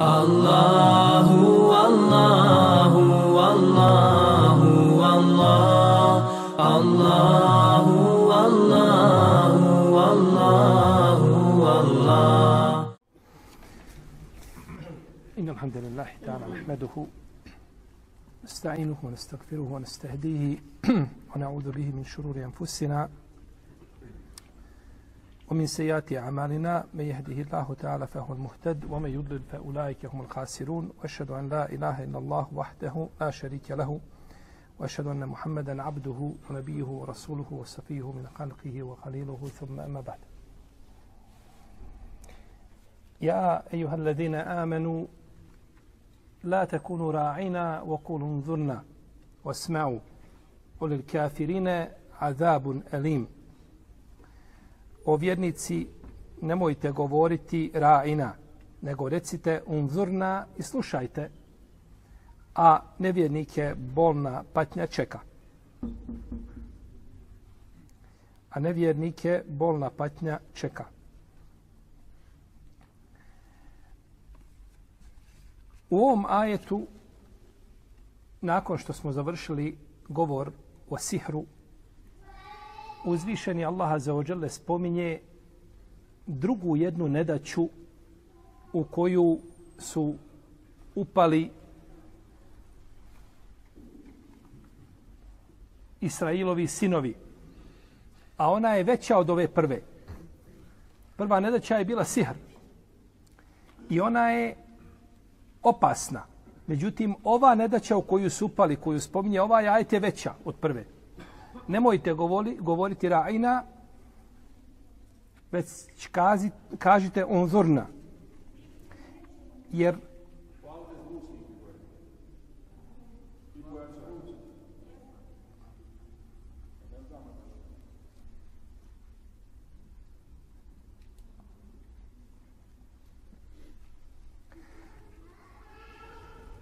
الله والله والله والله الله والله والله والله إن الحمد لله تعالى نحمده نستعينه ونستغفره ونستهديه ونعوذ به من شرور أنفسنا ومن سيئات أعمالنا من يهده الله تعالى فهو المهتد ومن يضلل فأولئك هم الخاسرون وأشهد أن لا إله إلا الله وحده لا شريك له وأشهد أن محمدا عبده ونبيه ورسوله وصفيه من خلقه وخليله ثم أما بعد. يا أيها الذين آمنوا لا تكونوا راعنا وقولوا انظرنا واسمعوا وللكافرين عذاب أليم. O vjernici nemojte govoriti ra'ina, nego recite unzurna i slušajte, a nevjernike bolna patnja čeka. A nevjernike bolna patnja čeka. U ovom ajetu, nakon što smo završili govor o sihru, uzvišeni Allah za ođele spominje drugu jednu nedaću u koju su upali Israilovi sinovi. A ona je veća od ove prve. Prva nedaća je bila sihr. I ona je opasna. Međutim, ova nedaća u koju su upali, koju spominje, ova je ajte veća od prve nemojte govori, govoriti ra'ina, već kazi, kažite onzorna. Jer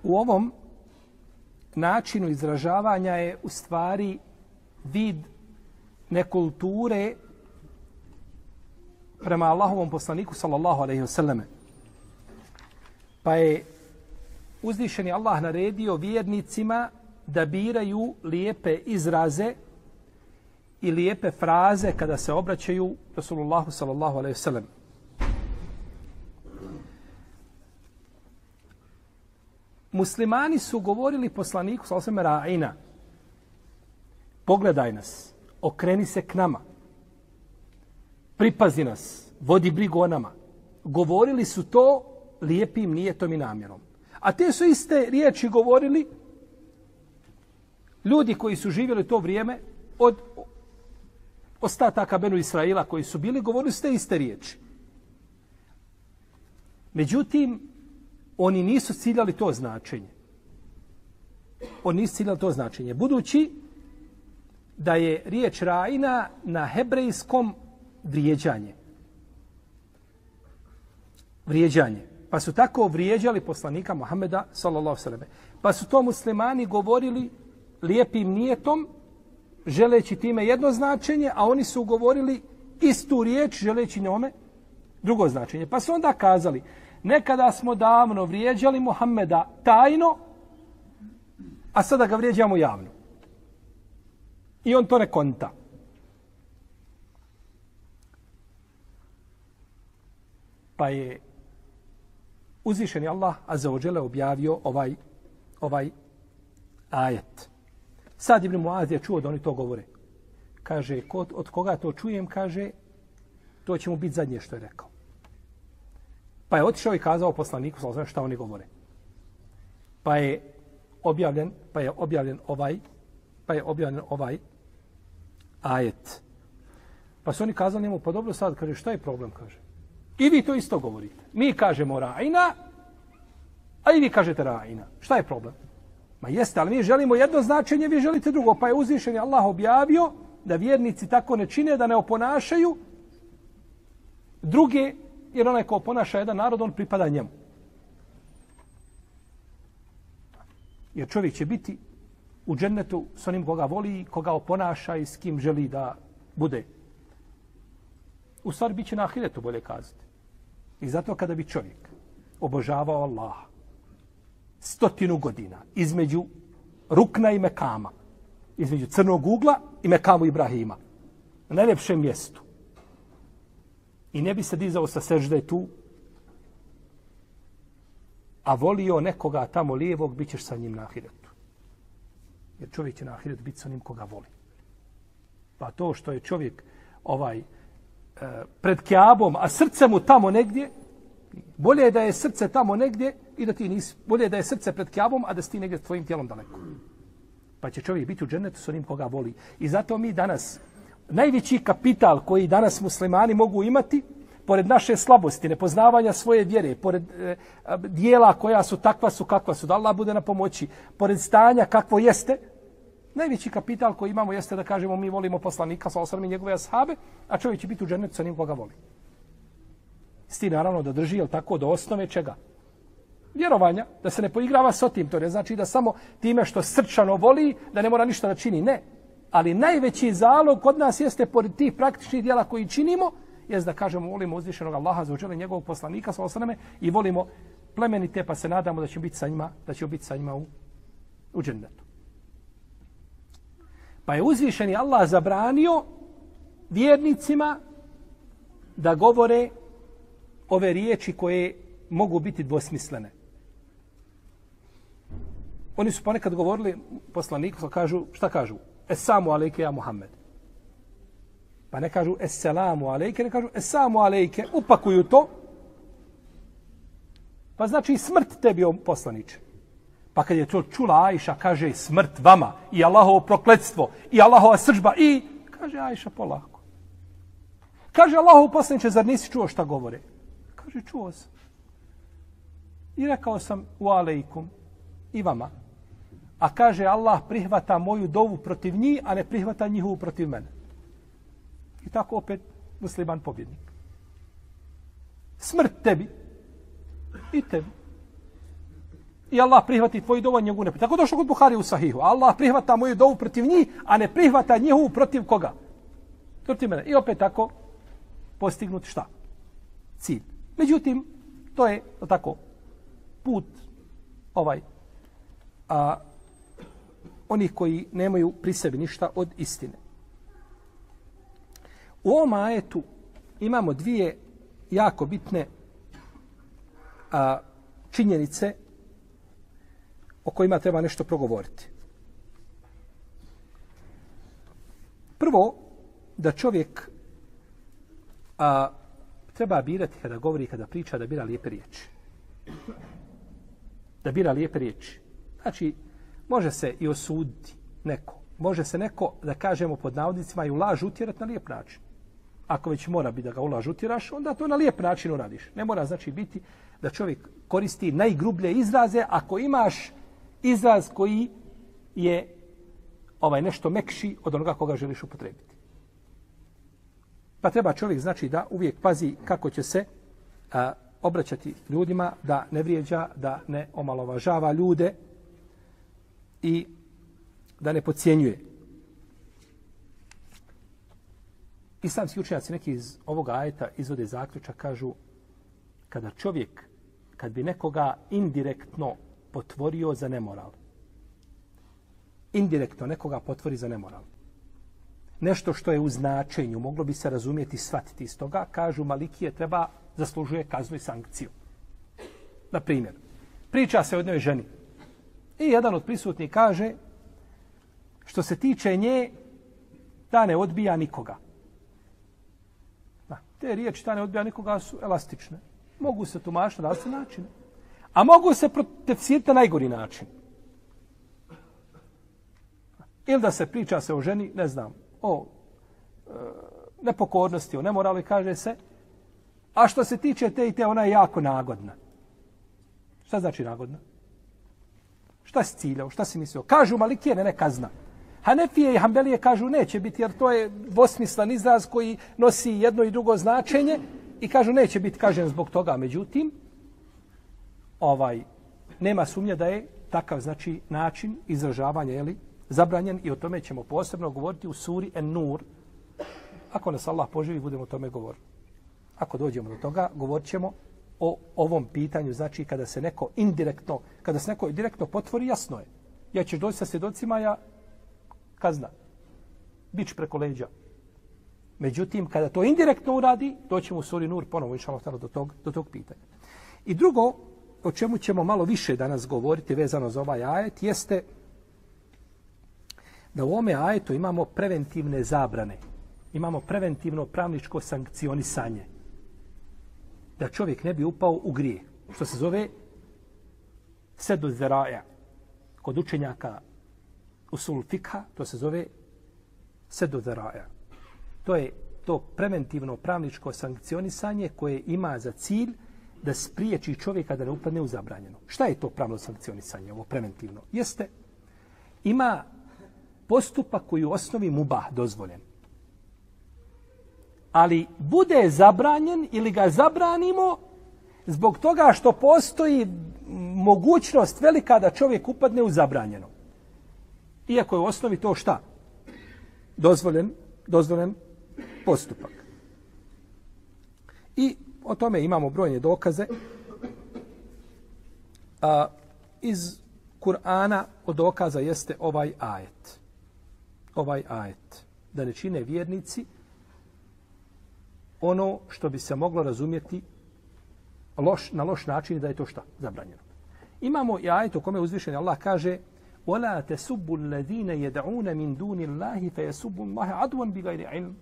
U ovom načinu izražavanja je u stvari vid nekulture prema Allahovom poslaniku sallallahu alaihi wasallam. Pa je uzvišeni Allah naredio vjernicima da biraju lijepe izraze i lijepe fraze kada se obraćaju Rasulullahu sallallahu alaihi wasallam. Muslimani su govorili poslaniku sallallahu alaihi wasallam ra'ina, pogledaj nas, okreni se k nama, pripazi nas, vodi brigu o nama. Govorili su to lijepim nijetom i namjerom. A te su iste riječi govorili ljudi koji su živjeli to vrijeme od ostataka Benu Israila koji su bili, govorili su te iste riječi. Međutim, oni nisu ciljali to značenje. Oni nisu ciljali to značenje. Budući da je riječ rajna na hebrejskom vrijeđanje. Vrijeđanje. Pa su tako vrijeđali poslanika Muhameda sallallahu sallam. Pa su to muslimani govorili lijepim nijetom, želeći time jedno značenje, a oni su govorili istu riječ, želeći njome drugo značenje. Pa su onda kazali, nekada smo davno vrijeđali Muhameda tajno, a sada ga vrijeđamo javno. I on to ne konta. Pa je uzvišeni Allah Azza wa Jalla objavio ovaj, ovaj ajet. Sad Ibn Muaz je čuo da oni to govore. Kaže, kod, od koga to čujem, kaže, to će mu biti zadnje što je rekao. Pa je otišao i kazao poslaniku, sa šta oni govore. Pa je objavljen, pa je objavljen ovaj, pa je objavljen ovaj ajet. Pa su oni kazali njemu, pa dobro sad, kaže, šta je problem, kaže. I vi to isto govorite. Mi kažemo rajna, a i vi kažete rajna. Šta je problem? Ma jeste, ali mi želimo jedno značenje, vi želite drugo. Pa je uzvišen je Allah objavio da vjernici tako ne čine, da ne oponašaju druge, jer onaj ko oponaša jedan narod, on pripada njemu. Jer čovjek će biti u džennetu s onim koga voli, koga oponaša i s kim želi da bude. U stvari bit će na ahiretu, bolje kazati. I zato kada bi čovjek obožavao Allaha. Stotinu godina. Između Rukna i Mekama. Između Crnog ugla i Mekamu Ibrahima. Na najljepšem mjestu. I ne bi se dizao sa sežde tu, a volio nekoga tamo lijevog, bit ćeš sa njim na ahiretu. Jer čovjek će na ahiretu biti sa onim koga voli. Pa to što je čovjek ovaj e, pred Kjabom, a srce mu tamo negdje, bolje je da je srce tamo negdje i da ti nisi, bolje je da je srce pred Kjabom, a da si ti negdje tvojim tijelom daleko. Pa će čovjek biti u džennetu sa onim koga voli. I zato mi danas, najveći kapital koji danas muslimani mogu imati, pored naše slabosti, nepoznavanja svoje vjere, pored e, dijela koja su takva su kakva su, da Allah bude na pomoći, pored stanja kakvo jeste, najveći kapital koji imamo jeste da kažemo mi volimo poslanika sa osrami njegove ashabe, a čovjek će biti u džennetu sa njim koga voli. Sti naravno da drži, jel tako, do osnove čega? Vjerovanja, da se ne poigrava s otim, to ne znači da samo time što srčano voli, da ne mora ništa da čini, ne. Ali najveći zalog kod nas jeste pored tih praktičnih dijela koji činimo, jest da kažemo volimo uzvišenog Allaha za učele njegovog poslanika sa osaname i volimo plemenite pa se nadamo da će biti sa njima, da će biti sa njima u, u džennetu. Pa je uzvišeni Allah zabranio vjernicima da govore ove riječi koje mogu biti dvosmislene. Oni su ponekad govorili poslaniku, pa kažu, šta kažu? Esamu alejke ja Muhammed. Pa ne kažu eselamu alejke, ne kažu esamu alejke, upakuju to. Pa znači smrt tebi o poslaniče. Pa kad je to čula Ajša, kaže smrt vama i Allahovo prokletstvo i Allahova sržba i kaže Ajša polako. Kaže Allahov poslaniče, zar nisi čuo šta govore? Kaže, čuo sam. I rekao sam u alejkum i vama. A kaže Allah prihvata moju dovu protiv njih, a ne prihvata njihovu protiv mene. I tako opet musliman pobjednik. Smrt tebi i tebi. I Allah prihvati tvoju dovu, a ne prihvati. Tako došlo kod Buhari u Sahihu. Allah prihvata moju dovu protiv njih, a ne prihvata njihovu protiv koga? Protiv mene. I opet tako postignut šta? Cilj. Međutim, to je tako put ovaj a, onih koji nemaju pri sebi ništa od istine. U ovom ajetu imamo dvije jako bitne a, činjenice o kojima treba nešto progovoriti. Prvo, da čovjek a, treba birati kada govori i kada priča da bira lijepe riječi. Da bira lijepe riječi. Znači, može se i osuditi neko. Može se neko, da kažemo pod navodnicima, i u laž utjerati na lijep način. Ako već mora biti da ga ulaž utiraš, onda to na lijep način uradiš. Ne mora znači biti da čovjek koristi najgrublje izraze ako imaš izraz koji je ovaj nešto mekši od onoga koga želiš upotrebiti. Pa treba čovjek znači da uvijek pazi kako će se a, obraćati ljudima, da ne vrijeđa, da ne omalovažava ljude i da ne pocijenjuje. Islamski učenjaci neki iz ovog ajeta izvode zaključak, kažu kada čovjek, kad bi nekoga indirektno potvorio za nemoral, indirektno nekoga potvori za nemoral, nešto što je u značenju, moglo bi se razumijeti i shvatiti iz toga, kažu Malikije treba, zaslužuje kaznu i sankciju. Na primjer, priča se o jednoj ženi. I jedan od prisutnih kaže, što se tiče nje, ta ne odbija nikoga. Te riječi ta ne odbija nikoga su elastične. Mogu se tumašiti na različite načine. A mogu se protefsirati na najgori način. Ili da se priča se o ženi, ne znam, o e, nepokornosti, o nemorali, kaže se, a što se tiče te i te, ona je jako nagodna. Šta znači nagodna? Šta si ciljao? Šta si mislio? Kažu Malikije, ne, ne kazna. Hanefije i Hanbelije kažu neće biti, jer to je dvosmislan izraz koji nosi jedno i drugo značenje i kažu neće biti kažen zbog toga. Međutim, ovaj, nema sumnje da je takav znači način izražavanja, jeli, zabranjen i o tome ćemo posebno govoriti u suri En-Nur. Ako nas Allah poživi, budemo o tome govoriti. Ako dođemo do toga, govorit ćemo o ovom pitanju, znači kada se neko indirektno, kada se neko direktno potvori, jasno je. Ja ćeš doći sa svjedocima, ja kazna. Bić preko leđa. Međutim, kada to indirektno uradi, doćemo u suri Nur ponovo, inša Allah, do tog, do tog pitanja. I drugo, o čemu ćemo malo više danas govoriti vezano za ovaj ajet, jeste da u ome ajetu imamo preventivne zabrane. Imamo preventivno pravničko sankcionisanje. Da čovjek ne bi upao u grije. Što se zove sedu zeraja. Kod učenjaka usul fikha, to se zove sedu dharaja. To je to preventivno pravničko sankcionisanje koje ima za cilj da spriječi čovjeka da ne upadne u zabranjeno. Šta je to pravno sankcionisanje, ovo preventivno? Jeste, ima postupak koji u osnovi mubah dozvoljen. Ali bude zabranjen ili ga zabranimo zbog toga što postoji mogućnost velika da čovjek upadne u zabranjeno. Iako je u osnovi to šta? Dozvoljen, dozvoljen postupak. I o tome imamo brojne dokaze. A, iz Kur'ana od dokaza jeste ovaj ajet. Ovaj ajet. Da ne čine vjernici ono što bi se moglo razumjeti loš, na loš način da je to šta? Zabranjeno. Imamo i ajet u kome uzvišeni Allah kaže وَلَا تَسُبُّ الَّذِينَ يَدْعُونَ مِنْ دُونِ اللَّهِ فَيَسُبُّ اللَّهِ عَدْوًا بِغَيْرِ عِلْمِ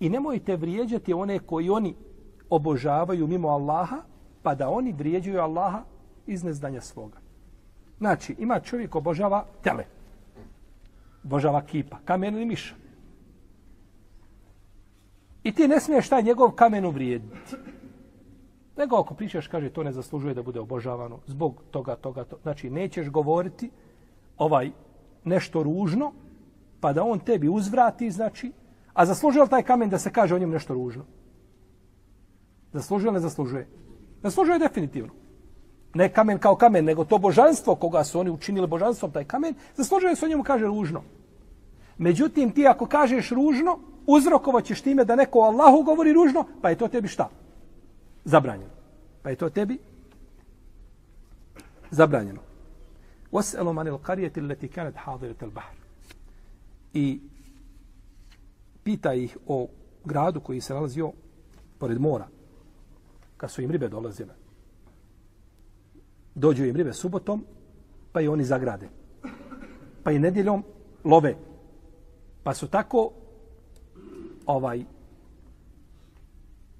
I nemojte vrijeđati one koji oni obožavaju mimo Allaha, pa da oni vrijeđuju Allaha iz nezdanja svoga. Znači, ima čovjek obožava tele. Obožava kipa, kamen ili miša. I ti ne smiješ taj njegov kamen uvrijediti. Nego ako pričaš, kaže, to ne zaslužuje da bude obožavano zbog toga, toga, to. Znači, nećeš govoriti ovaj nešto ružno, pa da on tebi uzvrati, znači, a zaslužuje li taj kamen da se kaže o njemu nešto ružno? Zaslužuje ili ne zaslužuje? Zaslužuje definitivno. Ne kamen kao kamen, nego to božanstvo koga su oni učinili božanstvom, taj kamen, zaslužuje se o njemu kaže ružno. Međutim, ti ako kažeš ružno, uzrokovat ćeš time da neko Allahu govori ružno, pa je to tebi šta? Zabranjeno. Pa je to tebi zabranjeno. وَسْأَلُوا مَنِ الْقَرِيَةِ الَّتِ كَانَتْ حَاضِرَةَ الْبَحْرِ I pita ih o gradu koji se nalazio pored mora kad su im ribe dolazile. Dođu im ribe subotom, pa i oni zagrade. Pa i nedjeljom love. Pa su tako ovaj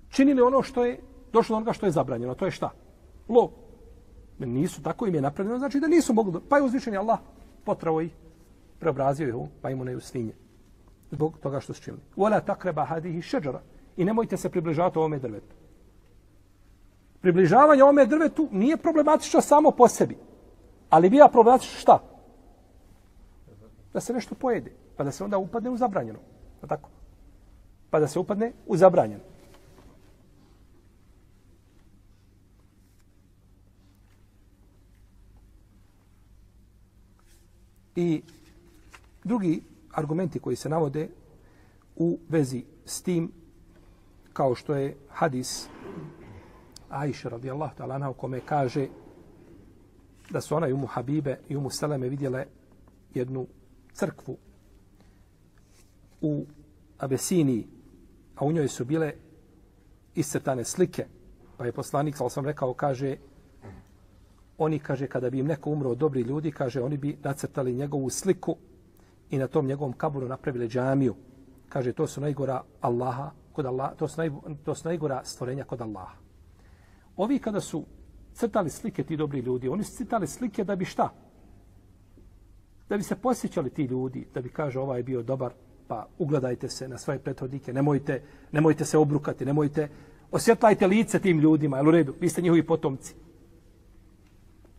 činili ono što je došlo do onoga što je zabranjeno. To je šta? Lov. Nisu tako im je napravljeno, znači da nisu mogli. Pa je uzvišen Allah potravo ih, preobrazio ih, pa im u svinje. Zbog toga što su činili. Wala takreba hadihi šeđara. I nemojte se približavati ovome drvetu približavanje ome drvetu nije problematično samo po sebi. Ali bija problematično šta? Da se nešto pojede. Pa da se onda upadne u zabranjeno. Pa tako? Pa da se upadne u zabranjeno. I drugi argumenti koji se navode u vezi s tim, kao što je hadis Aisha radijallahu ta'ala anha u kome kaže da su ona i umu Habibe i umu Seleme vidjele jednu crkvu u Abesiniji, a u njoj su bile iscrtane slike. Pa je poslanik, sal sam rekao, kaže, oni, kaže, kada bi im neko umro od dobri ljudi, kaže, oni bi nacrtali njegovu sliku i na tom njegovom kaburu napravili džamiju. Kaže, to su najgora Allaha, kod Allah, to, su naj, to su najgora stvorenja kod Allaha. Ovi kada su crtali slike ti dobri ljudi, oni su crtali slike da bi šta? Da bi se posjećali ti ljudi, da bi kaže ovaj je bio dobar, pa ugledajte se na svoje prethodnike, nemojte, nemojte se obrukati, nemojte, osvjetlajte lice tim ljudima, jel u redu, vi ste njihovi potomci.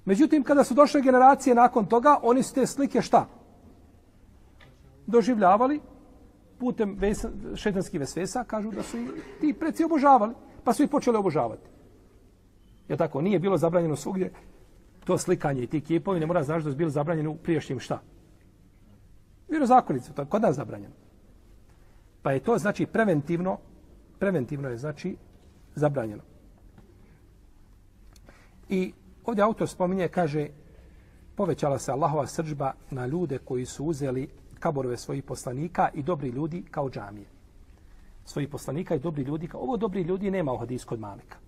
Međutim, kada su došle generacije nakon toga, oni su te slike šta? Doživljavali putem šetanskih vesvesa, kažu da su i ti preci obožavali, pa su ih počeli obožavati. Je tako? Nije bilo zabranjeno svugdje to slikanje i ti kipovi, ne mora znaš da su bili zabranjeni u priješnjim šta? Viro zakonicu, to je kod nas zabranjeno. Pa je to znači preventivno, preventivno je znači zabranjeno. I ovdje autor spominje, kaže, povećala se Allahova sržba na ljude koji su uzeli kaborove svojih poslanika i dobri ljudi kao džamije. Svoji poslanika i dobri ljudi. Kao, ovo dobri ljudi nema u hadis kod Malika.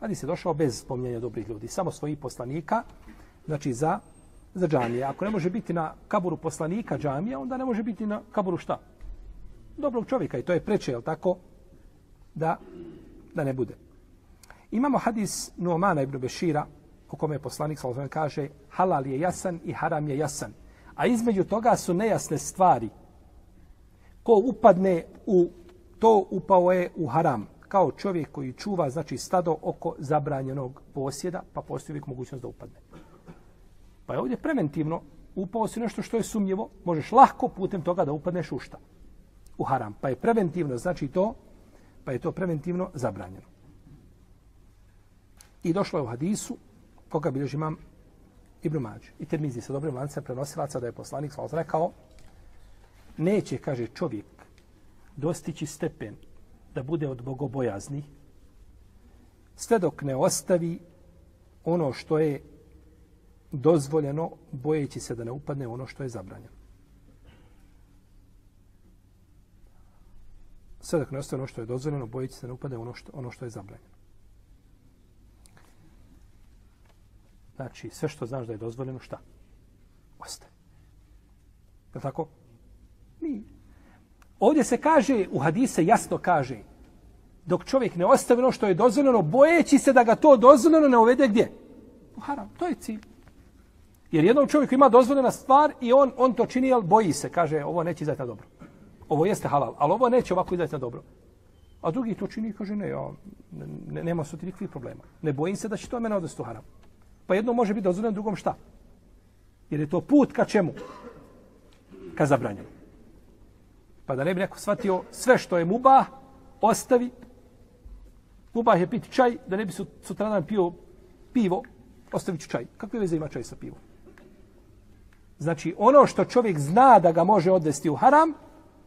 Hadis je došao bez spominjanja dobrih ljudi. Samo svojih poslanika, znači za, za džamije. Ako ne može biti na kaboru poslanika džamija, onda ne može biti na kaboru šta? Dobrog čovjeka. I to je preče, jel tako? Da, da ne bude. Imamo hadis Nuomana ibn Bešira, u kome je poslanik sa kaže halal je jasan i haram je jasan. A između toga su nejasne stvari. Ko upadne u to upao je u haram kao čovjek koji čuva znači stado oko zabranjenog posjeda, pa postoji uvijek mogućnost da upadne. Pa je ovdje preventivno upao si nešto što je sumnjivo, možeš lahko putem toga da upadneš u šta? U haram. Pa je preventivno, znači to, pa je to preventivno zabranjeno. I došlo je u hadisu, koga bilježi imam Ibn Mađi. I Tirmizi sa dobrim lancem prenosilaca da je poslanik svala rekao, neće, kaže čovjek, dostići stepen da bude od bogobojazni, sve dok ne ostavi ono što je dozvoljeno, bojeći se da ne upadne ono što je zabranjeno. Sve dok ne ostavi ono što je dozvoljeno, bojeći se da ne upadne ono što, ono što je zabranjeno. Znači, sve što znaš da je dozvoljeno, šta? Ostavi. Je tako? Nije. Ovdje se kaže, u hadise jasno kaže, dok čovjek ne ostavi ono što je dozvoljeno, bojeći se da ga to dozvoljeno ne uvede gdje? U haram. To je cilj. Jer jednom čovjeku ima dozvoljena stvar i on on to čini, ali boji se. Kaže, ovo neće izaći na dobro. Ovo jeste halal, ali ovo neće ovako izaći na dobro. A drugi to čini i kaže, ne, ja, ne, nema su ti nikakvih problema. Ne bojim se da će to mene odvesti u haram. Pa jedno može biti dozvoljeno, drugom šta? Jer je to put ka čemu? Ka zabranjeno. Pa da ne bi neko shvatio sve što je mubah, ostavi. Mubah je piti čaj, da ne bi sutradan pio pivo, ostavit ću čaj. Kakve veze ima čaj sa pivom? Znači, ono što čovjek zna da ga može odvesti u haram,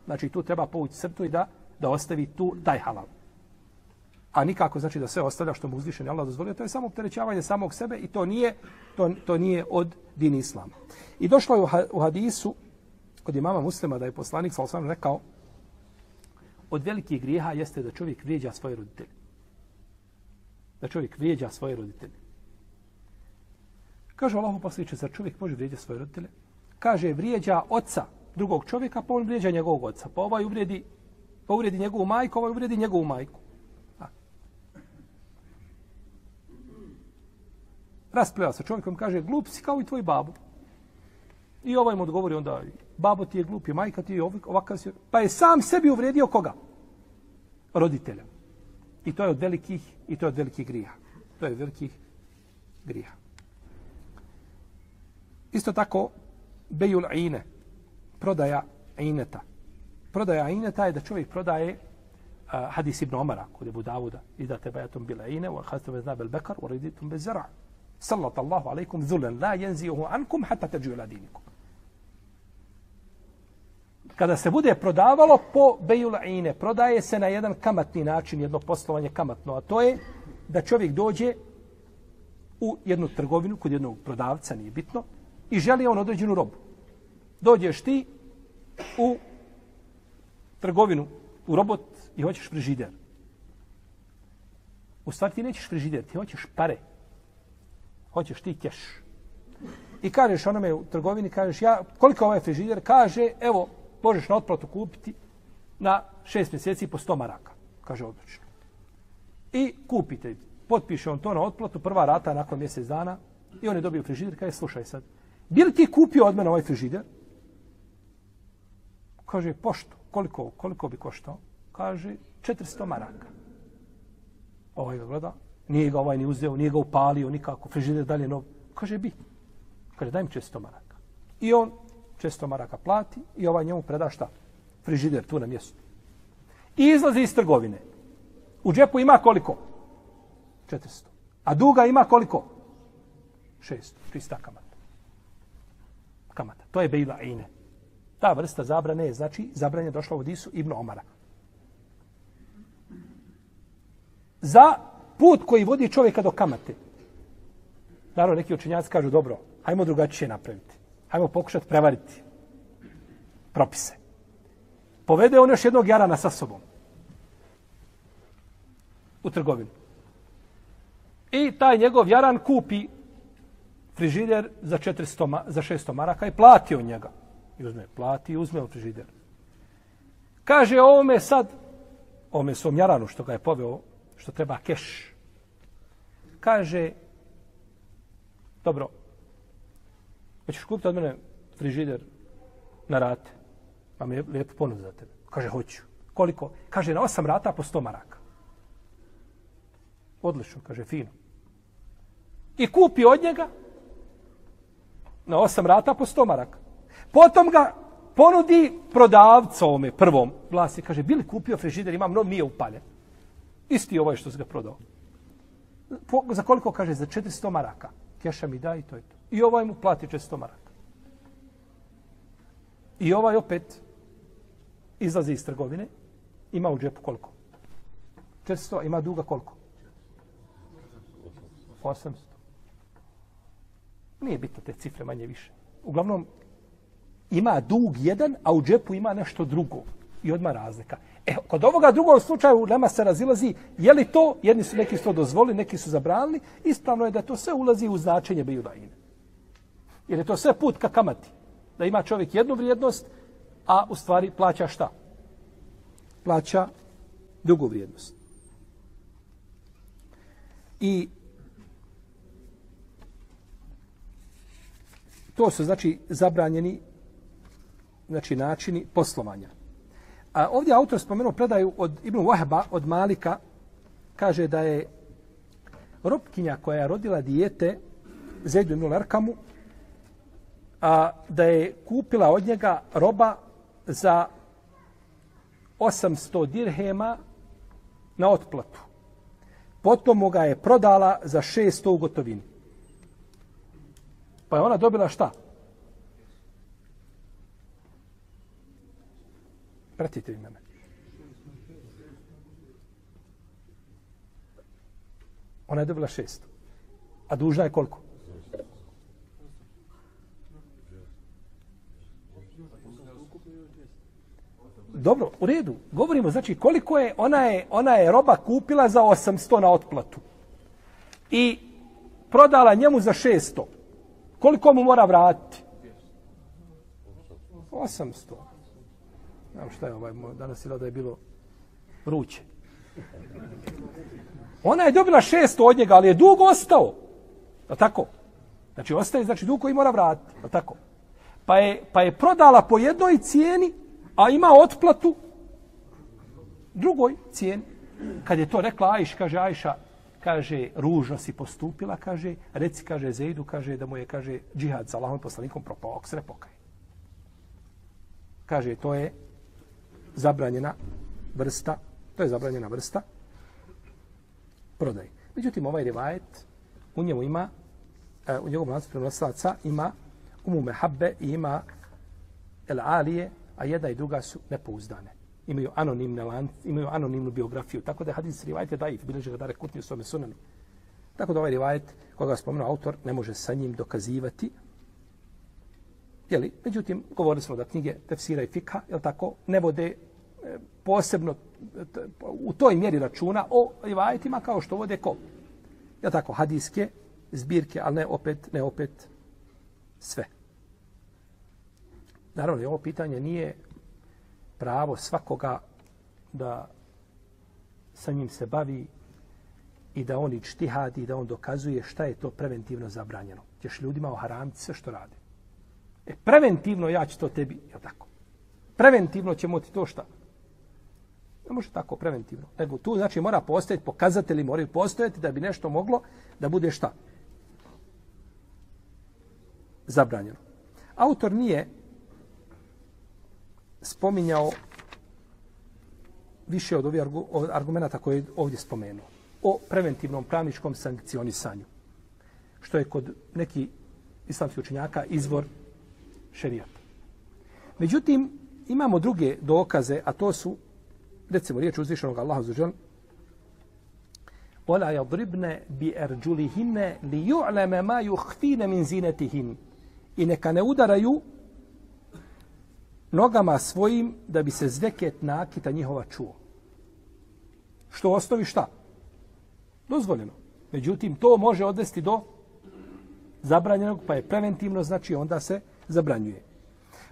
znači tu treba povući srtu i da, da ostavi tu taj halal. A nikako znači da sve ostavlja što mu uzvišen Allah dozvolio, to je samo opterećavanje samog sebe i to nije, to, to nije od din islama. I došlo je u hadisu kod imama muslima da je poslanik sa osvam rekao od velikih grijeha jeste da čovjek vrijeđa svoje roditelje. Da čovjek vrijeđa svoje roditelje. Kaže Allah posljedniče, zar čovjek može vrijeđa svoje roditelje? Kaže, vrijeđa oca drugog čovjeka, pa on vrijeđa njegovog oca. Pa ovaj uvredi, pa uvredi njegovu majku, ovaj uvredi njegovu majku. Raspleva se čovjekom, kaže, glup si kao i tvoj babo. I ovaj mu odgovori onda, babo ti je glup, je majka ti je ovakav si. Pa je sam sebi uvredio koga? Roditelja. I to je od velikih, i to je od velikih grija. To je od velikih grija. Isto tako, bejul ine, prodaja ineta. Prodaja ineta je da čovjek prodaje uh, hadis ibn Omara, kod je Budavuda, i da te bajatum bila ine, u hadistom bez nabel bekar, u reditum bez zara. Sallat Allahu alaikum zulen, la jenzijuhu ankum, hata teđu ila dinikum kada se bude prodavalo po bejul'ine, prodaje se na jedan kamatni način, jedno poslovanje kamatno, a to je da čovjek dođe u jednu trgovinu kod jednog prodavca, nije bitno, i želi on određenu robu. Dođeš ti u trgovinu, u robot i hoćeš frižider. U stvari ti nećeš frižider, ti hoćeš pare. Hoćeš ti keš. I kažeš onome u trgovini, kažeš, ja, koliko ovaj frižider? Kaže, evo, možeš na otplatu kupiti na šest mjeseci po sto maraka. Kaže odlično. I kupite. Potpiše on to na otplatu, prva rata nakon mjesec dana i on je dobio frižider. Kaže, slušaj sad, bi li ti kupio od mene ovaj frižider? Kaže, pošto. Koliko, koliko bi koštao? Kaže, 400 maraka. Ovaj ga gleda. Nije ga ovaj ni uzeo, nije ga upalio nikako. Frižider dalje nov. Kaže, bi. Kaže, daj mi 400 maraka. I on često maraka plati i ovaj njemu preda šta? Frižider tu na mjestu. I izlazi iz trgovine. U džepu ima koliko? 400. A duga ima koliko? 600. Čista kamata. Kamata. To je bejla ine. Ta vrsta zabrane je, znači, zabranje došla u Disu Ibn Omara. Za put koji vodi čovjeka do kamate. Naravno, neki učenjaci kažu, dobro, hajmo drugačije napraviti. Hajmo pokušati prevariti propise. Povede on još jednog jarana sa sobom u trgovinu. I taj njegov jaran kupi frižider za 400 ma, za 600 maraka i plati on njega. I uzme, plati i uzme frižider. Kaže ovome sad, ovome svom jaranu što ga je poveo, što treba keš. Kaže, dobro, hoćeš kupiti od mene frižider na rate? Pa mi je lijepo ponud za tebe. Kaže, hoću. Koliko? Kaže, na 8 rata po 100 maraka. Odlično, kaže, fino. I kupi od njega na 8 rata po 100 maraka. Potom ga ponudi prodavcu ovome prvom vlasnik. Kaže, bili kupio frižider, imam no, nije upaljen. Isti ovaj što se ga prodao. Po, za koliko kaže? Za 400 maraka. Keša mi da i to je to. I ovaj mu plati 400 maraka. I ovaj opet izlazi iz trgovine. Ima u džepu koliko? 400, ima duga koliko? 800. Nije bitno te cifre manje više. Uglavnom, ima dug jedan, a u džepu ima nešto drugo. I odma razlika. E, kod ovoga drugog slučaja u nema se razilazi, je li to, jedni su neki su to dozvolili, neki su zabranili, ispravno je da to sve ulazi u značenje bejudajine. Jer je to sve put ka kamati. Da ima čovjek jednu vrijednost, a u stvari plaća šta? Plaća drugu vrijednost. I to su znači zabranjeni znači načini poslovanja. A ovdje autor spomenuo predaju od Ibn Wahba, od Malika, kaže da je robkinja koja je rodila dijete Zaidu ibn Larkamu, a da je kupila od njega roba za 800 dirhema na otplatu. Potom ga je prodala za 600 u gotovini. Pa je ona dobila šta? Pratite vi mene. Ona je dobila šest. A dužna je koliko? Dobro, u redu. Govorimo, znači, koliko je, ona je, ona je roba kupila za 800 na otplatu. I prodala njemu za 600. Koliko mu mora vratiti? 800. Znam šta je ovaj, danas je da je bilo vruće. Ona je dobila šest od njega, ali je dug ostao. Da tako? Znači, ostaje, znači, dug koji mora vratiti. Da tako? Pa je, pa je prodala po jednoj cijeni, a ima otplatu drugoj cijeni. Kad je to rekla Ajš, kaže Ajša, kaže, ružno si postupila, kaže, reci, kaže, Zejdu, kaže, da mu je, kaže, džihad sa Allahom poslanikom propao, ok, ne pokaje. Kaže, to je zabranjena vrsta, to je zabranjena vrsta prodaje. Međutim, ovaj rivajet, u njemu ima, e, u njegovom lancu prenosilaca ima umu mehabbe i ima el alije, a jedna i druga su nepouzdane imaju anonimne lanc, imaju anonimnu biografiju. Tako da je hadis rivajet je daif, bilježi ga da rekutni u svome sunanu. Tako da ovaj rivajet, koga spomenuo autor, ne može sa njim dokazivati. Jeli? Međutim, govorili smo da knjige tefsira i fika, je tako, ne vode e, posebno u toj mjeri računa o rivajetima kao što vode ko. Je tako, hadiske, zbirke, ali ne opet, ne opet sve. Naravno, ovo pitanje nije pravo svakoga da sa njim se bavi i da on ičtihadi, da on dokazuje šta je to preventivno zabranjeno. Ćeš ljudima oharamiti sve što rade. E, preventivno ja ću to tebi, je tako? Preventivno ćemo ti to šta? Ne može tako preventivno. Nego tu znači mora postojati, pokazatelji moraju postojati da bi nešto moglo da bude šta? Zabranjeno. Autor nije spominjao više od ovih argumenta koje je ovdje spomenuo o preventivnom pravničkom sankcionisanju što je kod neki islamskih učenjaka izvor šerijata. Međutim, imamo druge dokaze, a to su, recimo, riječ uzvišenog Allaha za žel, وَلَا يَضْرِبْنَ بِأَرْجُلِهِنَّ لِيُعْلَمَ مَا يُخْفِينَ مِنْ زِينَتِهِنَ I neka ne udaraju nogama svojim da bi se zveket nakita njihova čuo. Što osnovi šta? Dozvoljeno. Međutim, to može odvesti do zabranjenog, pa je preventivno, znači onda se zabranjuje.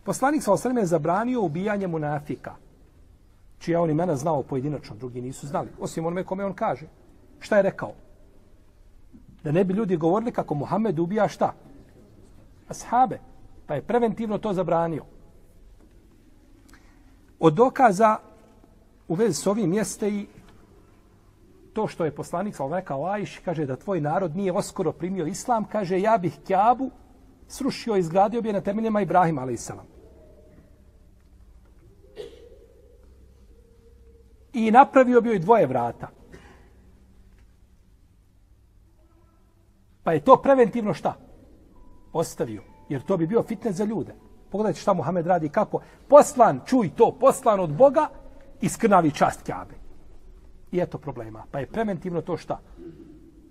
Poslanik sa osrme je zabranio ubijanje munafika, čija on imena znao pojedinačno, drugi nisu znali, osim onome kome on kaže. Šta je rekao? Da ne bi ljudi govorili kako Muhammed ubija šta? Ashabe. Pa je preventivno to zabranio. Od dokaza u vezi s ovim jeste i to što je poslanik sa rekao Ajši, kaže da tvoj narod nije oskoro primio islam, kaže ja bih Kjabu srušio i izgradio bi je na temeljima Ibrahima, ali I napravio bi joj dvoje vrata. Pa je to preventivno šta? Ostavio. Jer to bi bio fitne za ljude. Pogledajte šta Muhammed radi kako. Poslan, čuj to, poslan od Boga i skrnavi čast Kjabe. I eto problema. Pa je preventivno to šta?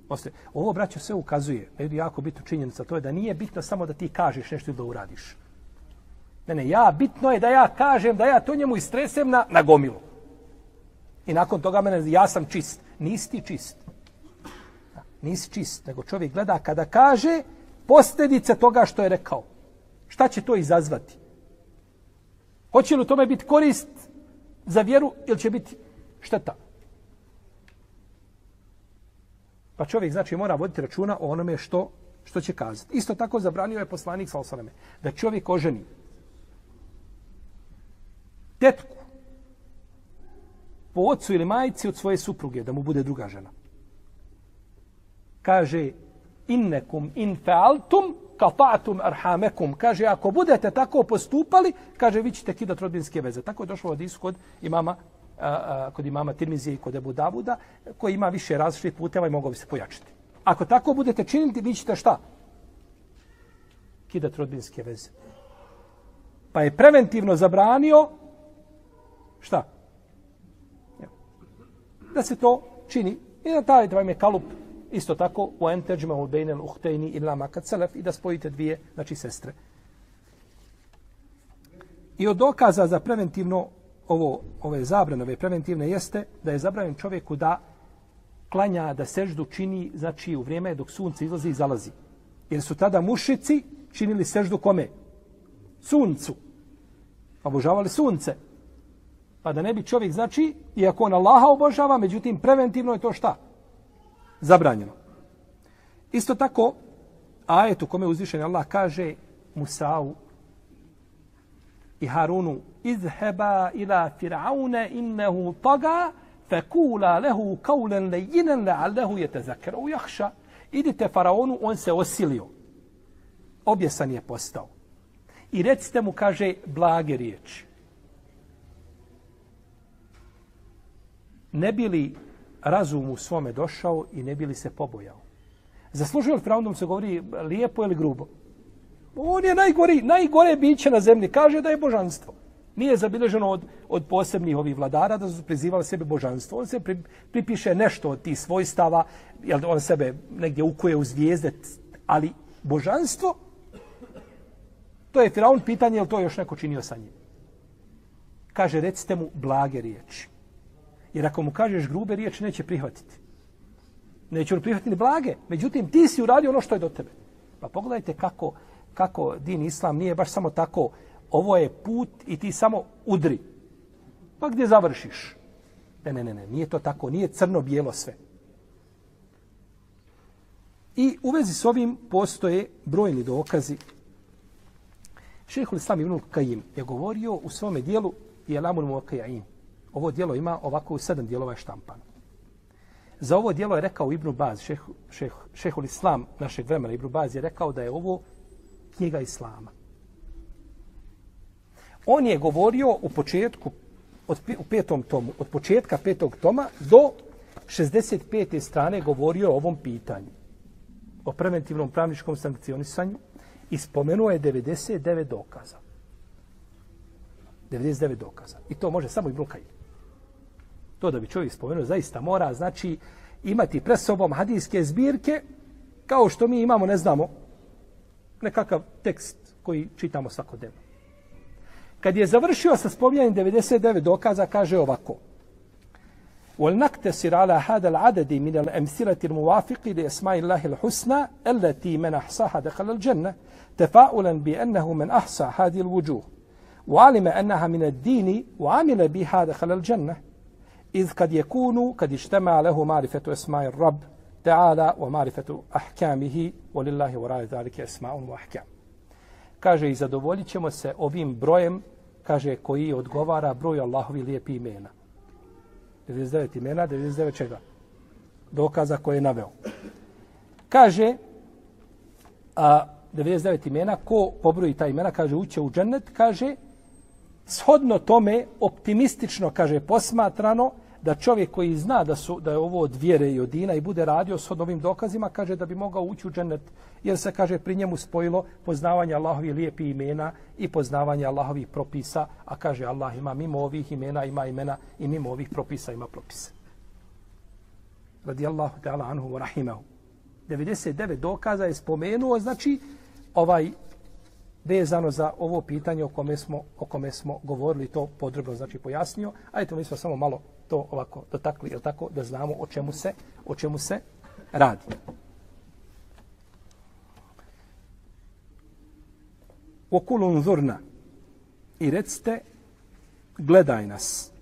Ostaje. Ovo, braćo, sve ukazuje. Pa je jako bitno činjenica. To je da nije bitno samo da ti kažeš nešto ili da uradiš. Ne, ne, ja, bitno je da ja kažem, da ja to njemu istresem na, na gomilu. I nakon toga mene, ja sam čist. Nisi ti čist. Nisi čist. Nego čovjek gleda kada kaže posljedice toga što je rekao. Šta će to izazvati? Hoće li u tome biti korist za vjeru ili će biti šteta? Pa čovjek znači mora voditi računa o onome što što će kazati. Isto tako zabranio je poslanik sa osaname da čovjek oženi tetku po ocu ili majici od svoje supruge da mu bude druga žena. Kaže innekum in fa'altum kafatum arhamekum. Kaže, ako budete tako postupali, kaže, vi ćete kidat rodbinske veze. Tako je došlo od iskod imama, a, a, kod imama Tirmizije i kod Ebu Davuda, koji ima više različitih puteva i mogu bi se pojačiti. Ako tako budete činiti, vi ćete šta? Kidat rodbinske veze. Pa je preventivno zabranio šta? Da se to čini. I da taj vam je kalup isto tako u enteđima u bejnel uhtejni illa makat selef i da spojite dvije, znači sestre. I od dokaza za preventivno ovo, ove zabrane, ove preventivne jeste da je zabranjen čovjeku da klanja, da seždu čini, znači u vrijeme dok sunce izlazi i zalazi. Jer su tada mušici činili seždu kome? Suncu. Obožavali sunce. Pa da ne bi čovjek, znači, iako on Allaha obožava, međutim, preventivno je to šta? zabranjeno. Isto tako, ajet u kome uzvišen Allah kaže Musa'u i Harunu izheba ila Fir'auna innehu taga fekula lehu kaulen lejinen le'allehu je te zakeru jahša. Idite faraonu, on se osilio. Objesan je postao. I recite mu, kaže, blage riječi. Ne bili razum u svome došao i ne bili se pobojao. Zaslužuje li Firaun se govori lijepo ili grubo? On je najgori, najgore biće na zemlji. Kaže da je božanstvo. Nije zabilježeno od, od posebnih ovih vladara da su prizivali sebe božanstvo. On se pri, pripiše nešto od tih svojstava, jel on sebe negdje ukuje u zvijezde, ali božanstvo, to je Firaun pitanje, je to još neko činio sa njim? Kaže, recite mu blage riječi. Jer ako mu kažeš grube riječi, neće prihvatiti. Neće on prihvatiti ni blage. Međutim, ti si uradio ono što je do tebe. Pa pogledajte kako, kako din islam nije baš samo tako. Ovo je put i ti samo udri. Pa gdje završiš? Ne, ne, ne, ne. Nije to tako. Nije crno-bijelo sve. I u vezi s ovim postoje brojni dokazi. Šehhul Islam Ibn Kajim je govorio u svome dijelu Jelamun Muakajain ovo dijelo ima ovako u sedam dijelova je štampan. Za ovo dijelo je rekao Ibn Baz, šeh, šeh, šehul Islam našeg vremena, Ibn Baz je rekao da je ovo knjiga Islama. On je govorio u početku, od, u petom tomu, od početka petog toma do 65. strane govorio o ovom pitanju. O preventivnom pravničkom sankcionisanju i spomenuo je 99 dokaza. 99 dokaza. I to može samo i Brukajim to da bi čovjek spomenuo zaista mora, znači imati pred sobom hadijske zbirke kao što mi imamo, ne znamo, nekakav tekst koji čitamo svakodnevno. Kad je završio sa spominjanjem 99 dokaza, kaže ovako. ولنقتصر على هذا العدد من الأمثلة الموافق لأسماء الله الحسنى التي من أحصاها دخل الجنة تفاؤلا بأنه من أحصى هذه الوجوه وعلم أنها من الدين وعمل بها دخل الجنة إذ قد يكون قد اجتمع له معرفة أسماء الرب ta'ala wa marifatu ahkamihi wa lillahi wa rali zalike esma'un wa ahkam. Kaže, i zadovoljit ćemo se ovim brojem, kaže, koji odgovara broju Allahovi lijepi imena. 99 imena, 99 čega? Dokaza koje je naveo. Kaže, a, 99 imena, ko pobroji ta imena, kaže, uće u džennet, kaže, shodno tome, optimistično, kaže, posmatrano, da čovjek koji zna da su da je ovo od vjere i od dina i bude radio s ovim dokazima, kaže da bi mogao ući u džennet, jer se, kaže, pri njemu spojilo poznavanje Allahovi lijepi imena i poznavanje Allahovih propisa, a kaže Allah ima mimo ovih imena, ima imena i mimo ovih propisa ima propise. Radi Allahu ta'ala anhu wa rahimahu. 99 dokaza je spomenuo, znači, ovaj vezano za ovo pitanje o kome smo, o kome smo govorili, to podrobno znači pojasnio. A eto, mi smo samo malo to ovako dotakli, je tako, da znamo o čemu se, o čemu se radi. Okulun zurna i recite, gledaj nas.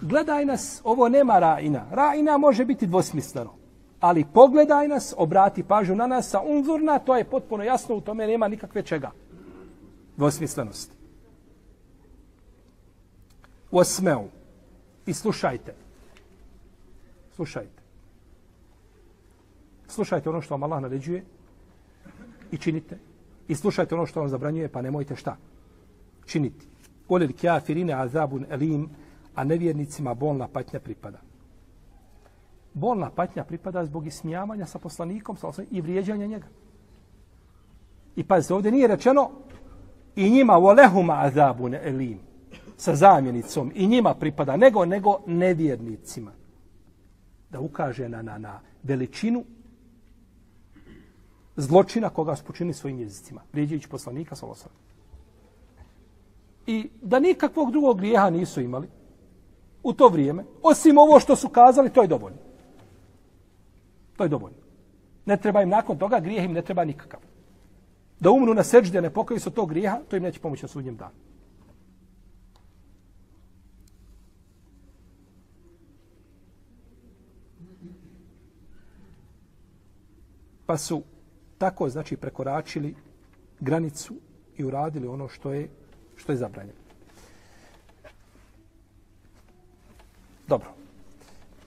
Gledaj nas, ovo nema rajina. Rajina može biti dvosmisleno. Ali pogledaj nas, obrati pažnju na nas, a unzurna, to je potpuno jasno, u tome nema nikakve čega. Dvosmislenosti Wasmeu. I slušajte. Slušajte. Slušajte ono što vam Allah naređuje i činite. I slušajte ono što vam zabranjuje, pa nemojte šta? Činiti. Olil kjafirine azabun elim, a nevjernicima bolna patnja pripada. Bolna patnja pripada zbog ismijavanja sa poslanikom sa i vrijeđanja njega. I pazite, ovdje nije rečeno i njima volehuma azabun elim sa zamjenicom i njima pripada, nego nego nevjernicima. Da ukaže na, na, na veličinu zločina koga su svojim jezicima. Vrijeđajući poslanika sa osam. I da nikakvog drugog grijeha nisu imali u to vrijeme, osim ovo što su kazali, to je dovoljno. To je dovoljno. Ne treba im nakon toga, grijeh im ne treba nikakav. Da umru na seđde, ne pokaju se od tog grijeha, to im neće pomoći na sudnjem danu. Pa su tako znači prekoračili granicu i uradili ono što je što je zabranjeno. Dobro.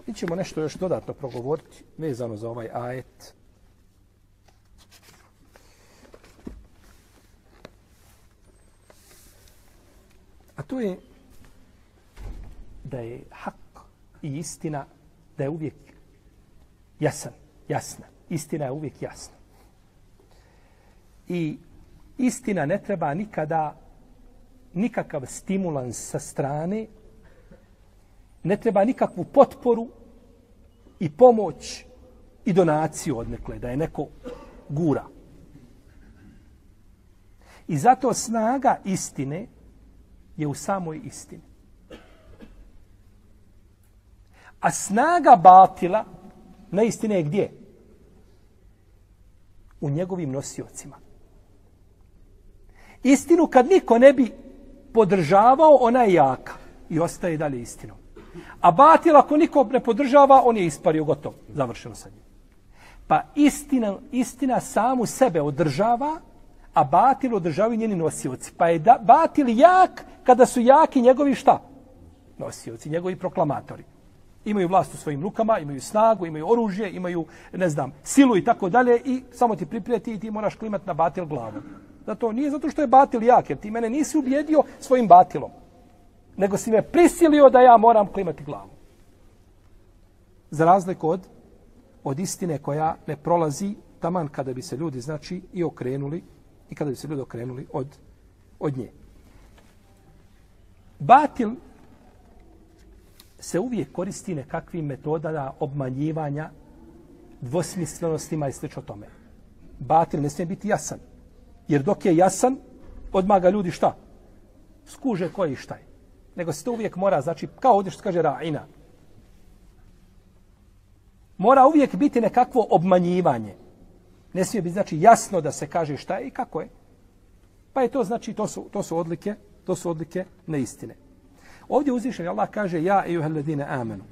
Mi ćemo nešto još dodatno progovoriti vezano za ovaj ajet. A to je da je hak i istina da je uvijek jasan, jasna istina je uvijek jasna. I istina ne treba nikada nikakav stimulans sa strane, ne treba nikakvu potporu i pomoć i donaciju odnekle, da je neko gura. I zato snaga istine je u samoj istini. A snaga batila na istine je gdje? U njegovim nosiocima. Istinu kad niko ne bi podržavao, ona je jaka i ostaje dalje istinom. A batil ako niko ne podržava, on je ispario gotovo, završeno sa njim. Pa istina, istina samu sebe održava, a batil održavaju njeni nosioci. Pa je da, batil jak kada su jaki njegovi šta? Nosioci, njegovi proklamatori imaju vlast u svojim rukama, imaju snagu, imaju oružje, imaju, ne znam, silu i tako dalje i samo ti priprijeti i ti moraš klimati na batil glavom. Zato nije zato što je batil jak, jer ti mene nisi ubjedio svojim batilom, nego si me prisilio da ja moram klimati glavu. Za razliku od, od istine koja ne prolazi taman kada bi se ljudi, znači, i okrenuli, i kada bi se ljudi okrenuli od, od nje. Batil se uvijek koristi nekakvim metodama obmanjivanja, dvosmislenostima i slično tome. Batil ne smije biti jasan. Jer dok je jasan, odmah ga ljudi šta? Skuže koji šta je. Nego se to uvijek mora, znači, kao ovdje što kaže Ra'ina. Mora uvijek biti nekakvo obmanjivanje. Ne smije biti, znači, jasno da se kaže šta je i kako je. Pa je to, znači, to su, to su odlike, to su odlike neistine. Ovdje uzvišen Allah kaže, ja i uheledine amenu.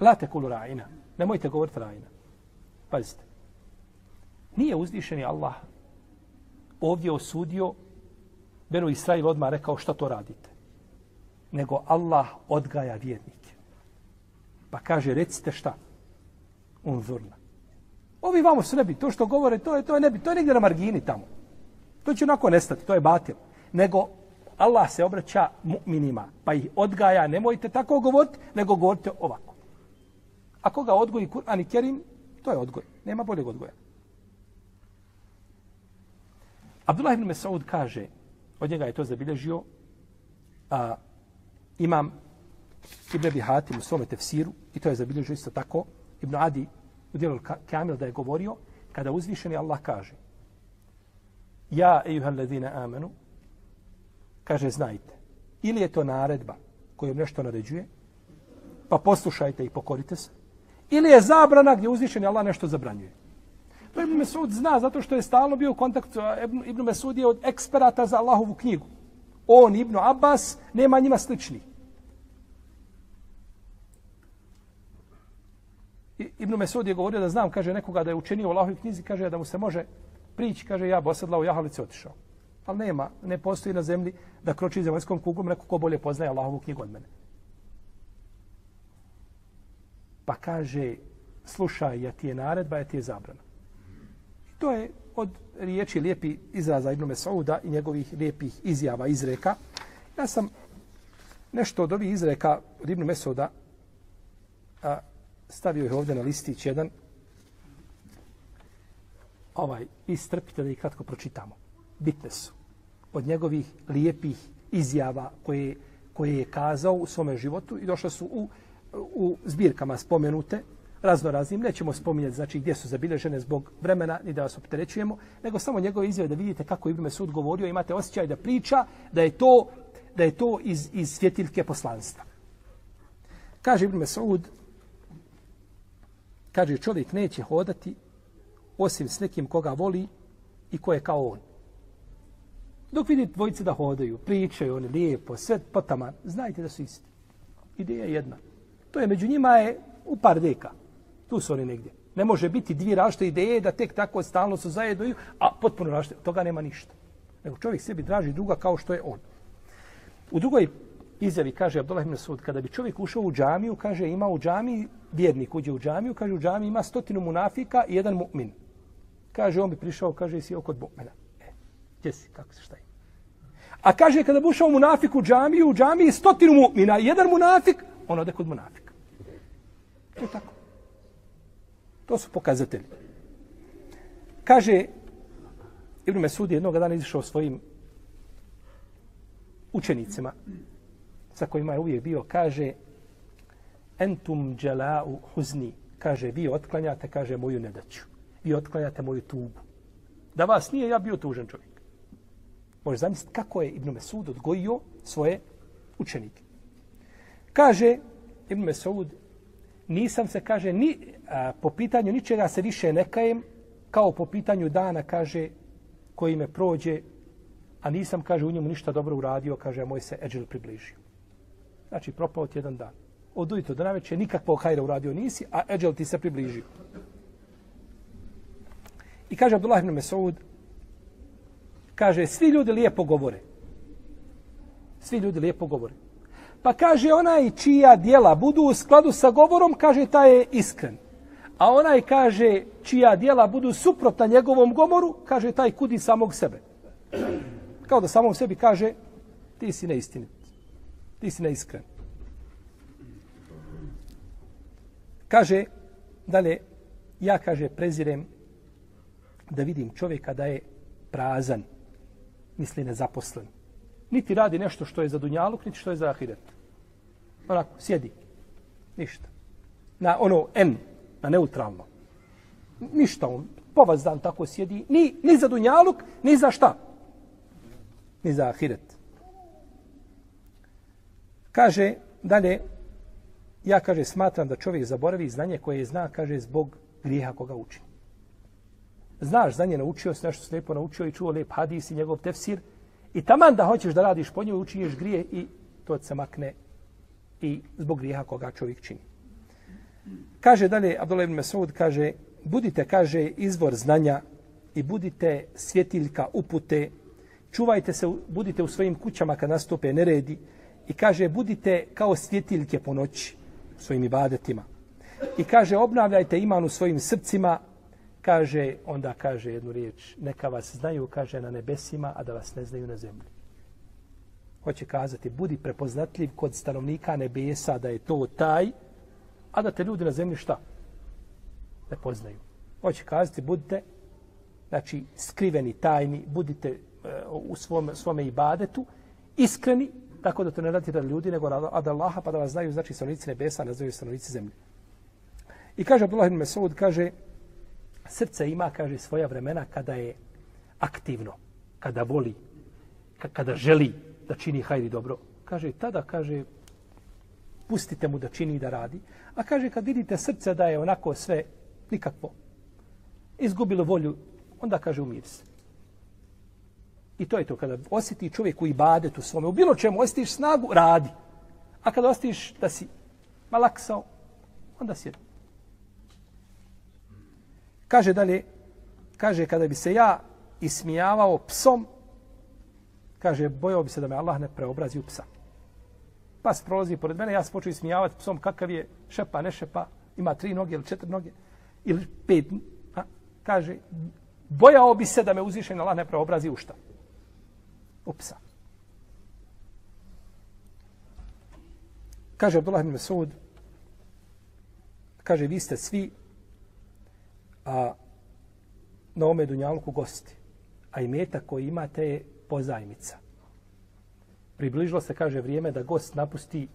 La tekulu ra'ina. Nemojte govoriti ra'ina. Pazite. Nije uzvišeni Allah ovdje osudio Benu Israil odmah rekao što to radite. Nego Allah odgaja vjernike. Pa kaže, recite šta? Unzurna. Ovi vamo su nebi. To što govore, to je, to je nebi. To je negdje na margini tamo. To će onako nestati. To je batil. Nego Allah se obraća mu'minima. Pa ih odgaja. Nemojte tako govoriti, nego govorite ovako. Ako ga odgoji Kur'an i Kerim, to je odgoj. Nema boljeg odgoja. Abdullah ibn Mesaud kaže, od njega je to zabilježio, a, imam Ibn Abi Hatim u svome tefsiru, i to je zabilježio isto tako, Ibn Adi u dijelu Kamil da je govorio, kada uzvišeni Allah kaže, Ja, ejuha, ladine amanu, kaže, znajte, ili je to naredba kojom nešto naređuje, pa poslušajte i pokorite se, ili je zabrana gdje uzvišeni Allah nešto zabranjuje. To Ibn Mesud zna zato što je stalno bio u kontaktu. Ibn Mesud je od eksperata za Allahovu knjigu. On, Ibn Abbas, nema njima slični. Ibn Mesud je govorio da znam, kaže nekoga da je učenio u Allahovi knjizi, kaže da mu se može prići, kaže ja bosadla u jahalici otišao. Ali nema, ne postoji na zemlji da kroči zemaljskom kugom neko ko bolje poznaje Allahovu knjigu od mene. Pa kaže, slušaj, ja ti je naredba, ja ti je zabrana. To je od riječi lijepi izraza Ibn Mesauda i njegovih lijepih izjava, izreka. Ja sam nešto od ovih izreka od Ibn Mesauda a, stavio ih ovdje na listić jedan. Ovaj, istrpite da ih kratko pročitamo. Bitne su. Od njegovih lijepih izjava koje, koje je kazao u svome životu i došle su u, u zbirkama spomenute razno raznim, nećemo spominjati znači gdje su zabilježene zbog vremena ni da vas opterećujemo, nego samo njegove izjave da vidite kako Ibn Mesud govorio, imate osjećaj da priča da je to da je to iz, iz svjetiljke poslanstva. Kaže Ibn Mesud, kaže čovjek neće hodati osim s nekim koga voli i ko je kao on. Dok vidite dvojice da hodaju, pričaju oni lijepo, sve potama, znajte da su isti. Ideja je jedna. To je među njima je u par deka. Tu su oni negdje. Ne može biti dvije različite ideje da tek tako stalno su zajedno, a potpuno različite. Toga nema ništa. Nego čovjek sebi draži druga kao što je on. U drugoj izjavi kaže Abdullah ibn Sud, kada bi čovjek ušao u džamiju, kaže ima u džamiji, vjernik uđe u džamiju, kaže u džamiji ima stotinu munafika i jedan mu'min. Kaže, on bi prišao, kaže, si oko mu'mina. Gdje si, kako se šta je? A kaže, kada bi ušao munafik u džamiju, u džamiji stotinu mu'mina jedan munafik, on ode kod munafika. To je tako. To su pokazatelji. Kaže, Ibn Mesud jednog dana izišao svojim učenicima, sa kojima je uvijek bio, kaže, entum džela'u huzni, kaže, vi otklanjate, kaže, moju nedaću. Vi otklanjate moju tugu. Da vas nije, ja bio tužan čovjek. Možeš zamisliti kako je Ibn Mesud odgojio svoje učenike. Kaže Ibn Mesud, nisam se, kaže, ni, a, po pitanju ničega se više ne kajem, kao po pitanju dana, kaže, koji me prođe, a nisam, kaže, u njemu ništa dobro uradio, kaže, a moj se eđel približio. Znači, propao ti jedan dan. Od ujutro do naveče nikakvog hajra uradio nisi, a eđel ti se približio. I kaže Abdullah ibn Mesud, kaže, svi ljudi lijepo govore. Svi ljudi lijepo govore. Pa kaže onaj čija dijela budu u skladu sa govorom, kaže taj je iskren. A onaj kaže čija dijela budu suprotna njegovom govoru, kaže taj kudi samog sebe. Kao da samom sebi kaže ti si neistinit. Ti si neiskren. Kaže, dalje, ja kaže prezirem da vidim čovjeka da je prazan, misli nezaposlen niti radi nešto što je za dunjaluk, niti što je za ahiret. Onako, sjedi. Ništa. Na ono N, na neutralno. Ništa on, povaz dan tako sjedi. Ni, ni za dunjaluk, ni za šta. Ni za ahiret. Kaže, dalje, ja, kaže, smatram da čovjek zaboravi znanje koje je zna, kaže, zbog grijeha koga uči. Znaš znanje, naučio si nešto slijepo naučio i čuo lijep hadis i njegov tefsir. I taman da hoćeš da radiš po njoj, učinješ grije i to se makne i zbog grijeha koga čovjek čini. Kaže dalje, Abdullah ibn Mesud kaže, budite, kaže, izvor znanja i budite svjetiljka upute, čuvajte se, budite u svojim kućama kad nastupe neredi i kaže, budite kao svjetiljke po noći u svojim ibadetima. I kaže, obnavljajte iman u svojim srcima, kaže, onda kaže jednu riječ, neka vas znaju, kaže, na nebesima, a da vas ne znaju na zemlji. Hoće kazati, budi prepoznatljiv kod stanovnika nebesa da je to taj, a da te ljudi na zemlji šta? Ne poznaju. Hoće kazati, budite znači, skriveni, tajni, budite uh, u svom, svome ibadetu, iskreni, tako da to ne radite radi ljudi, nego od Allaha, pa da vas znaju, znači, stanovnici nebesa, ne znaju stanovnici zemlje. I kaže Abdullah ibn Mesud, kaže, srce ima, kaže, svoja vremena kada je aktivno, kada voli, kada želi da čini hajri dobro. Kaže, tada, kaže, pustite mu da čini i da radi. A kaže, kad vidite srce da je onako sve nikakvo, izgubilo volju, onda kaže, umir se. I to je to, kada osjeti čovjek u ibadetu svome, u bilo čemu osjetiš snagu, radi. A kada osjetiš da si malaksao, onda sjedi. Kaže dalje, kaže kada bi se ja ismijavao psom, kaže bojao bi se da me Allah ne preobrazi u psa. Pas prolazi pored mene, ja se počeo ismijavati psom kakav je šepa, ne šepa, ima tri noge ili četiri noge, ili pet. A, kaže, bojao bi se da me uzvišen Allah ne preobrazi u šta? U psa. Kaže Abdullah ibn Mesud, kaže, vi ste svi a, na ome dunjalku gosti. A i meta koji imate je pozajmica. Približilo se, kaže, vrijeme da gost napusti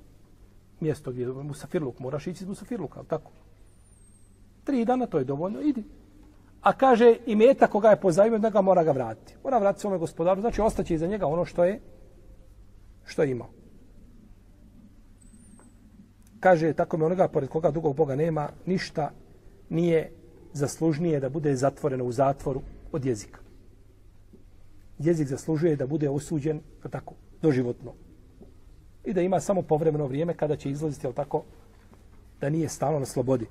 mjesto gdje je Musafirluk. Moraš ići iz Musafirluka, ali tako? Tri dana, to je dovoljno, idi. A kaže, i meta koga je pozajmio, da ga mora ga vratiti. Mora vratiti svome gospodaru, znači ostaće iza njega ono što je što je imao. Kaže, tako mi onoga pored koga dugog Boga nema, ništa nije zaslužnije da bude zatvoreno u zatvoru od jezika. Jezik zaslužuje da bude osuđen tako, doživotno. I da ima samo povremeno vrijeme kada će izlaziti, ali tako, da nije stalno na slobodi.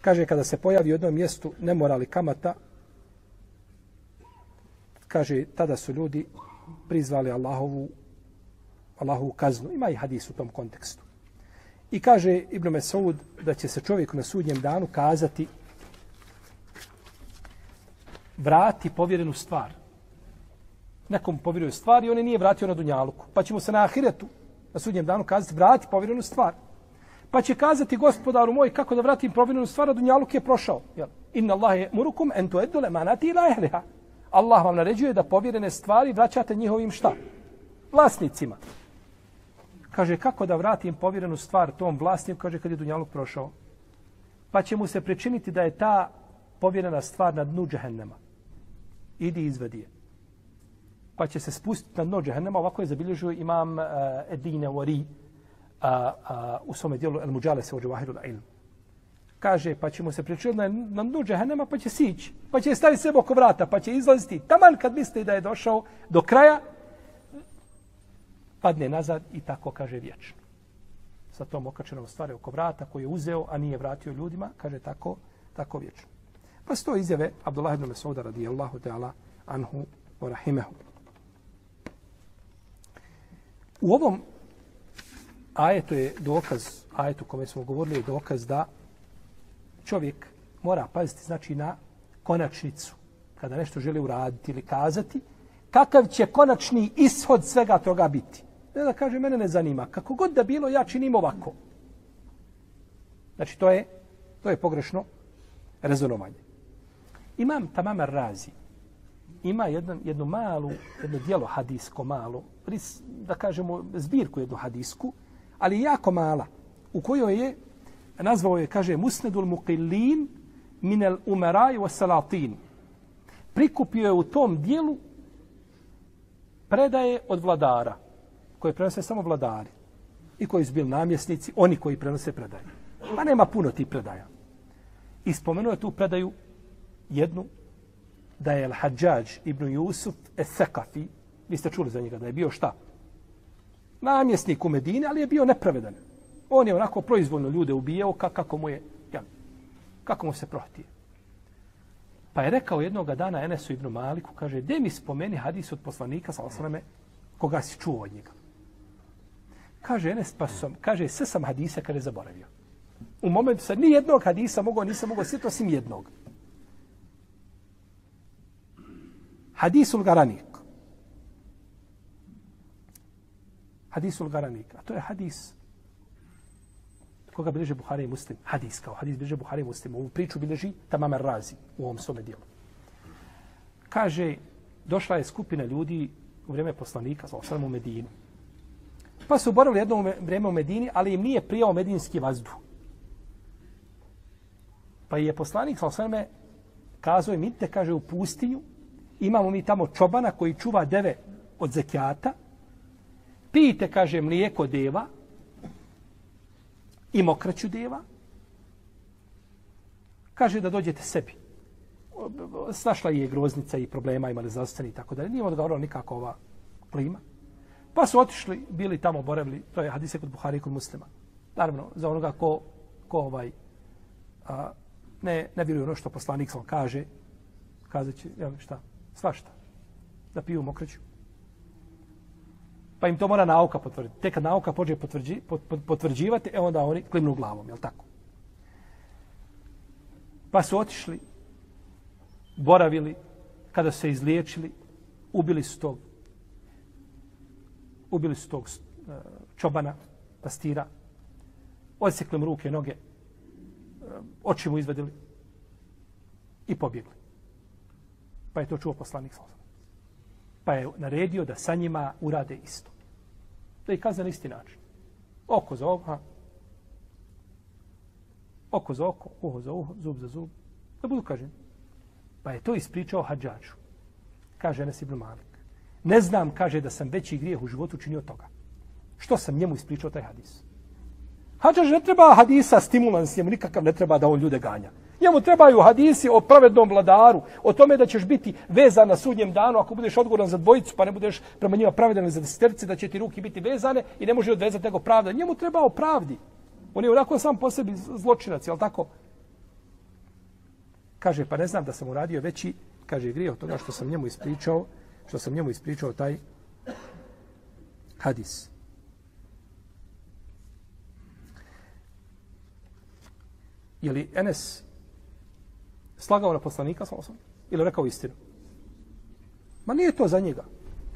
Kaže, kada se pojavi u jednom mjestu nemorali kamata, kaže, tada su ljudi prizvali Allahovu, Allahovu kaznu. Ima i hadis u tom kontekstu. I kaže Ibn Mesaud da će se čovjek na sudnjem danu kazati vrati povjerenu stvar. Nekom povjeruje stvar i on je nije vratio na Dunjaluku. Pa ćemo se na Ahiretu, na sudnjem danu, kazati vrati povjerenu stvar. Pa će kazati gospodaru moj kako da vratim povjerenu stvar, a Dunjaluk je prošao. Jel? Inna Allah je murukum entu edule manati ila ehliha. Allah vam naređuje da povjerene stvari vraćate njihovim šta? Vlasnicima. Kaže, kako da vratim povjerenu stvar tom vlasniku, kaže, kad je Dunjaluk prošao. Pa će mu se pričiniti da je ta povjerena stvar na dnu džehennema idi izvedi je. Pa će se spustiti na dno džehennema, ovako je zabilježio imam uh, Edine Wari uh, uh, u svome dijelu El Mujale se ođe Vahiru ilmu. Kaže, pa će mu se pričati na, na dnu džehennema, pa će sići, pa će staviti sebe oko vrata, pa će izlaziti. Taman kad mislite da je došao do kraja, padne nazad i tako kaže vječno. Sa tom okačenom stvari oko vrata koji je uzeo, a nije vratio ljudima, kaže tako, tako vječno. Pa sto izjave Abdullah ibn Mas'uda radijallahu ta'ala anhu wa rahimehu. U ovom ajetu je dokaz, ajetu kome smo govorili je dokaz da čovjek mora paziti znači na konačnicu kada nešto želi uraditi ili kazati, kakav će konačni ishod svega toga biti. Ne da kaže, mene ne zanima. Kako god da bilo, ja činim ovako. Znači, to je, to je pogrešno rezonovanje. Imam Tamam Razi ima jedan, jednu malu, jedno dijelo hadisko malo, da kažemo zbirku jednu hadisku, ali jako mala, u kojoj je, nazvao je, kaže, Musnedul Muqillin minel umeraj wa salatin. Prikupio je u tom dijelu predaje od vladara, koje prenose samo vladari i koji su bili namjesnici, oni koji prenose predaje. Pa nema puno tih predaja. I spomenuo je tu predaju jednu, da je Al-Hadžađ ibn Jusuf Esekafi, vi ste čuli za njega, da je bio šta? Namjesnik u Medini, ali je bio nepravedan. On je onako proizvoljno ljude ubijao kako mu je, ja, kako mu se prohtije. Pa je rekao jednog dana Enesu ibn Maliku, kaže, gdje mi spomeni hadis od poslanika, sa osvrame, koga si čuo od njega? Kaže Enes, pa sam, kaže, sve sam hadisa kada je zaboravio. U momentu sad ni jednog hadisa mogao, nisam mogao sjetiti osim jednog. Hadisul Garanik. Hadisul Garanik. A to je hadis koga bilježe Buhari i Muslim. Hadis kao hadis bilježe Buhari i Muslim. Ovu priču bilježi Tamam Razi u ovom svome dijelu. Kaže, došla je skupina ljudi u vrijeme poslanika, sa osram u Medinu. Pa su borali jedno vrijeme u Medini, ali im nije prijao medinski vazduh. Pa je poslanik sa osrame kazao im, idite, kaže, u pustinju, imamo mi tamo čobana koji čuva deve od zekijata, pijte, kaže, mlijeko deva i mokraću deva, kaže da dođete sebi. Snašla je groznica i problema, imali zdravstveni i tako dalje. Nije ono odgovorila nikako ova plima. Pa su otišli, bili tamo, boravili, to je hadise kod Buhari i kod muslima. Naravno, za onoga ko, ko ovaj, a, ne, ne vjeruje ono što poslanik sam kaže, kazat će, ja, šta, svašta, da piju mokreću. Pa im to mora nauka potvrditi. Tek kad nauka pođe potvrđi, potvrđivati, e onda oni klimnu glavom, jel tako? Pa su otišli, boravili, kada su se izliječili, ubili su tog, ubili su tog e, čobana, pastira, odsekli mu ruke, noge, e, oči mu izvadili i pobjegli. Pa je to čuo poslanik sa Pa je naredio da sa njima urade isto. Da ih kazne na isti način. Oko za oko, oko za oko, uho za uho, zub za zub. Da budu kaženi. Pa je to ispričao hađaču. Kaže Enes Ibn Malik. Ne znam, kaže, da sam veći grijeh u životu činio toga. Što sam njemu ispričao taj hadis? Hadžaž ne treba hadisa stimulans, njemu nikakav ne treba da on ljude ganja. Njemu trebaju hadisi o pravednom vladaru, o tome da ćeš biti vezan na sudnjem danu ako budeš odgovoran za dvojicu, pa ne budeš prema njima pravedan za deseterci, da će ti ruki biti vezane i ne može odvezati nego pravda. Njemu treba o pravdi. On je onako sam po sebi zločinac, je tako? Kaže, pa ne znam da sam uradio veći, kaže, grije od toga što sam njemu ispričao, što sam njemu ispričao taj hadis. Je li Enes slagao na poslanika sa osam? Ili rekao istinu? Ma nije to za njega.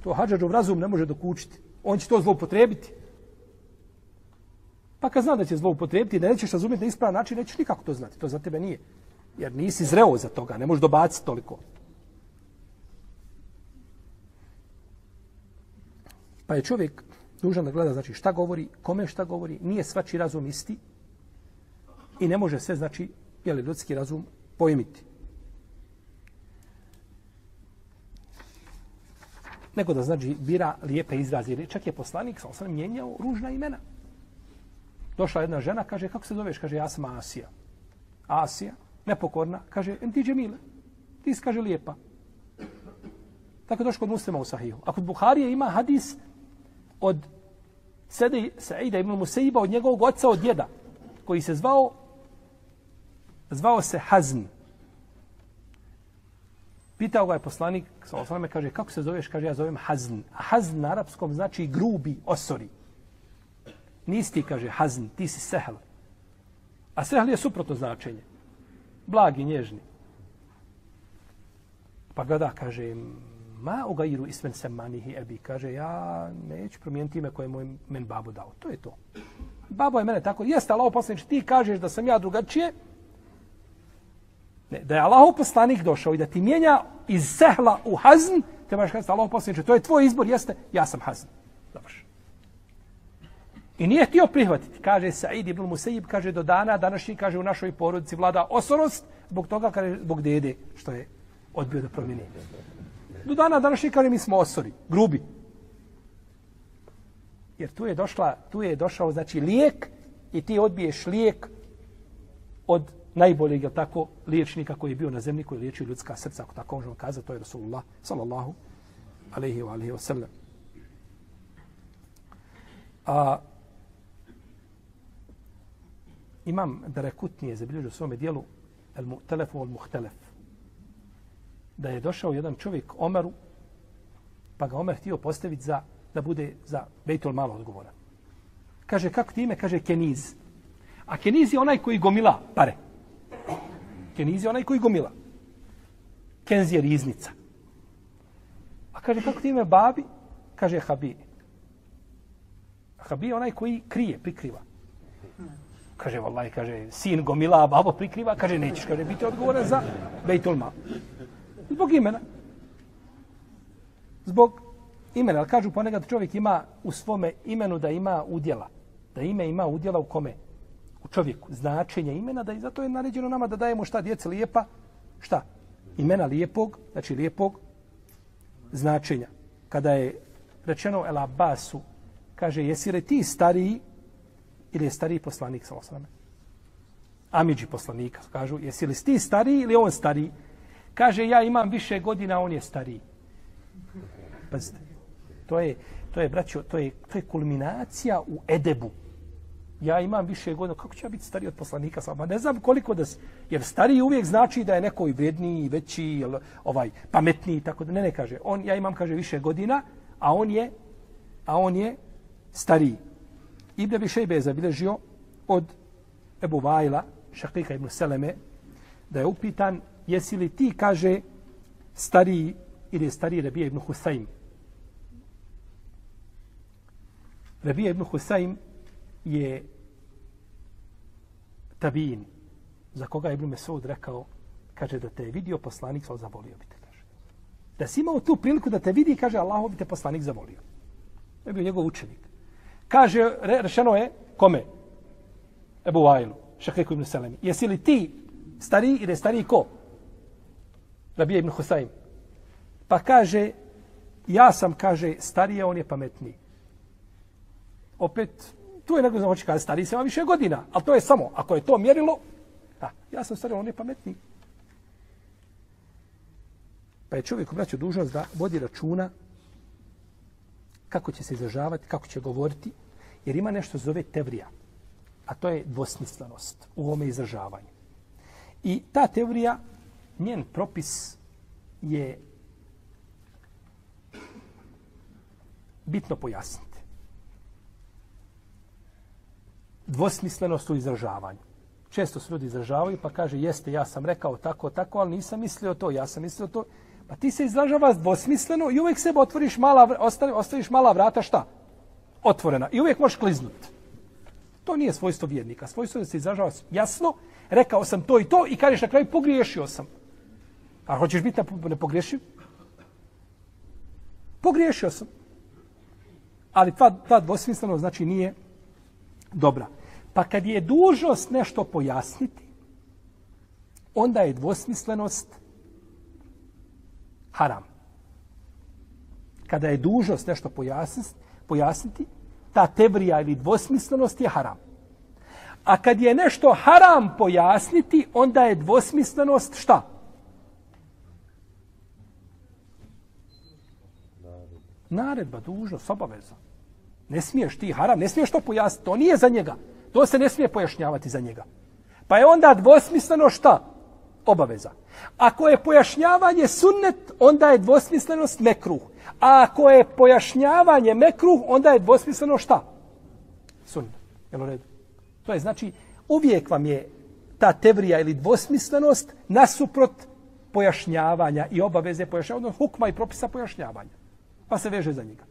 To hađađov razum ne može dokučiti. On će to zloupotrebiti. Pa kad zna da će zloupotrebiti, da nećeš razumjeti na ispravan način, nećeš nikako to znati. To za tebe nije. Jer nisi zreo za toga, ne možeš dobaciti toliko. Pa je čovjek dužan da gleda znači šta govori, kome šta govori, nije svači razum isti, i ne može sve, znači, je li ljudski razum pojmiti. Neko da znači bira lijepe izraze. Čak je poslanik, sa osam, mijenjao ružna imena. Došla jedna žena, kaže, kako se zoveš? Kaže, ja sam Asija. Asija, nepokorna, kaže, ti Džemile. Ti si, kaže, lijepa. Tako je došlo kod muslima u sahihu. A kod Buharije ima hadis od Saida ibn Musaiba, od njegovog oca, od djeda, koji se zvao zvao se Hazn. Pitao ga je poslanik, sa osvrame, kaže, kako se zoveš? Kaže, ja zovem Hazn. A Hazn na arapskom znači grubi, osori. Nisi ti, kaže, Hazn, ti si Sehel. A Sehel je suprotno značenje. Blagi, nježni. Pa gleda, kaže, ma u gairu ismen se manihi ebi. Kaže, ja neću promijeniti ime koje je moj men babu dao. To je to. Babo je mene tako, jeste, ali ovo poslanič, ti kažeš da sam ja drugačije, Ne, da je Allahov poslanik došao i da ti mijenja iz sehla u hazn, te baš kazati Allahov poslanik, to je tvoj izbor, jeste, ja sam hazn. Završ. I nije htio prihvatiti. Kaže Said ibn Musaib, kaže do dana današnji, kaže u našoj porodici vlada osorost, zbog toga, kaže, zbog dede, što je odbio da promijeni. Do dana današnji, kaže, mi smo osori, grubi. Jer tu je došla, tu je došao, znači, lijek i ti odbiješ lijek od najboljeg, je tako, liječnika koji je bio na zemlji, koji je liječio ljudska srca, ako tako možemo kazati, to je Rasulullah, sallallahu alaihi wa alaihi wa sallam. A, imam Darekutnije zabilježio u svome dijelu el Mu'telefu al muhtelef da je došao jedan čovjek Omeru pa ga Omer htio postaviti za da bude za Bejtul malo odgovora. Kaže, kako ti ime? Kaže, Keniz. A Keniz je onaj koji gomila pare. Keniz je onaj koji gomila. Kenz je riznica. A kaže, kako ti ime babi? Kaže, Habi. Habi je onaj koji krije, prikriva. Kaže, vallaj, kaže, sin gomila, a babo prikriva. Kaže, nećeš, kaže, biti odgovoran za Bejtul Mal. Zbog imena. Zbog imena. Ali kažu ponekad čovjek ima u svome imenu da ima udjela. Da ime ima udjela u kome? U čovjeku. Značenje imena, da i zato je naređeno nama da dajemo šta djece lijepa. Šta? Imena lijepog, znači lijepog značenja. Kada je rečeno El Abbasu, kaže, jesi li ti stariji ili je stariji poslanik sa osrame? Amidži poslanika, kažu, jesi li ti stariji ili on stariji? Kaže, ja imam više godina, on je stariji. Pazite, to je, to je, braćo, to je, to je kulminacija u edebu. Ja imam više godina, kako će ja biti stariji od poslanika sama? Ne znam koliko da, jer stariji uvijek znači da je neko i vredniji, i veći, jel, ovaj, pametniji, tako da ne, ne kaže. On, ja imam, kaže, više godina, a on je, a on je stariji. Ibn Abi Šejbe je zabilježio od Ebu Vajla, Šakika ibn Seleme, da je upitan jesi li ti, kaže, stariji ili je stariji Rabija ibn Husayn. Rabija ibn Husayn je tabin za koga je Ibn Mesud rekao, kaže da te je vidio poslanik, sal zavolio bi te, kaže. Da si imao tu priliku da te vidi, kaže, Allaho bi te poslanik zavolio. To je bio njegov učenik. Kaže, re, rešeno je, kome? Ebu Vajlu, Šakreku ibn Selemi. Jesi li ti stariji ili je stariji ko? Rabija ibn Husayn. Pa kaže, ja sam, kaže, starije, on je pametniji. Opet, tu je neko znači hoće kada stariji se ima više godina, ali to je samo, ako je to mjerilo, da, ja sam stariji, on je pametniji. Pa je čovjek obraćao dužnost da vodi računa kako će se izražavati, kako će govoriti, jer ima nešto zove tevrija, a to je dvosmislenost u ovome izražavanju. I ta teorija njen propis je bitno pojasniti. Dvosmislenost u izražavanju. Često se ljudi izražavaju pa kaže jeste ja sam rekao tako, tako, ali nisam mislio to, ja sam mislio to. Pa ti se izražavaš dvosmisleno i uvijek sebe otvoriš mala, ostaviš mala vrata šta? Otvorena. I uvijek možeš kliznuti. To nije svojstvo vjernika. Svojstvo je da se izražava jasno, rekao sam to i to i kažeš na kraju pogriješio sam. A hoćeš biti ne pogriješio? Pogriješio sam. Ali ta, ta dvosmisleno znači nije dobra. Pa kad je dužnost nešto pojasniti, onda je dvosmislenost haram. Kada je dužnost nešto pojasniti, pojasniti ta tebrija ili dvosmislenost je haram. A kad je nešto haram pojasniti, onda je dvosmislenost šta? Naredba, dužnost, obaveza. Ne smiješ ti haram, ne smiješ to pojasniti. To nije za njega. To se ne smije pojašnjavati za njega. Pa je onda dvosmisleno šta? Obaveza. Ako je pojašnjavanje sunnet, onda je dvosmislenost mekruh. A ako je pojašnjavanje mekruh, onda je dvosmisleno šta? Sunnet. Jel u redu? To je znači, uvijek vam je ta tevrija ili dvosmislenost nasuprot pojašnjavanja i obaveze pojašnjavanja, odnosno hukma i propisa pojašnjavanja. Pa se veže za njega.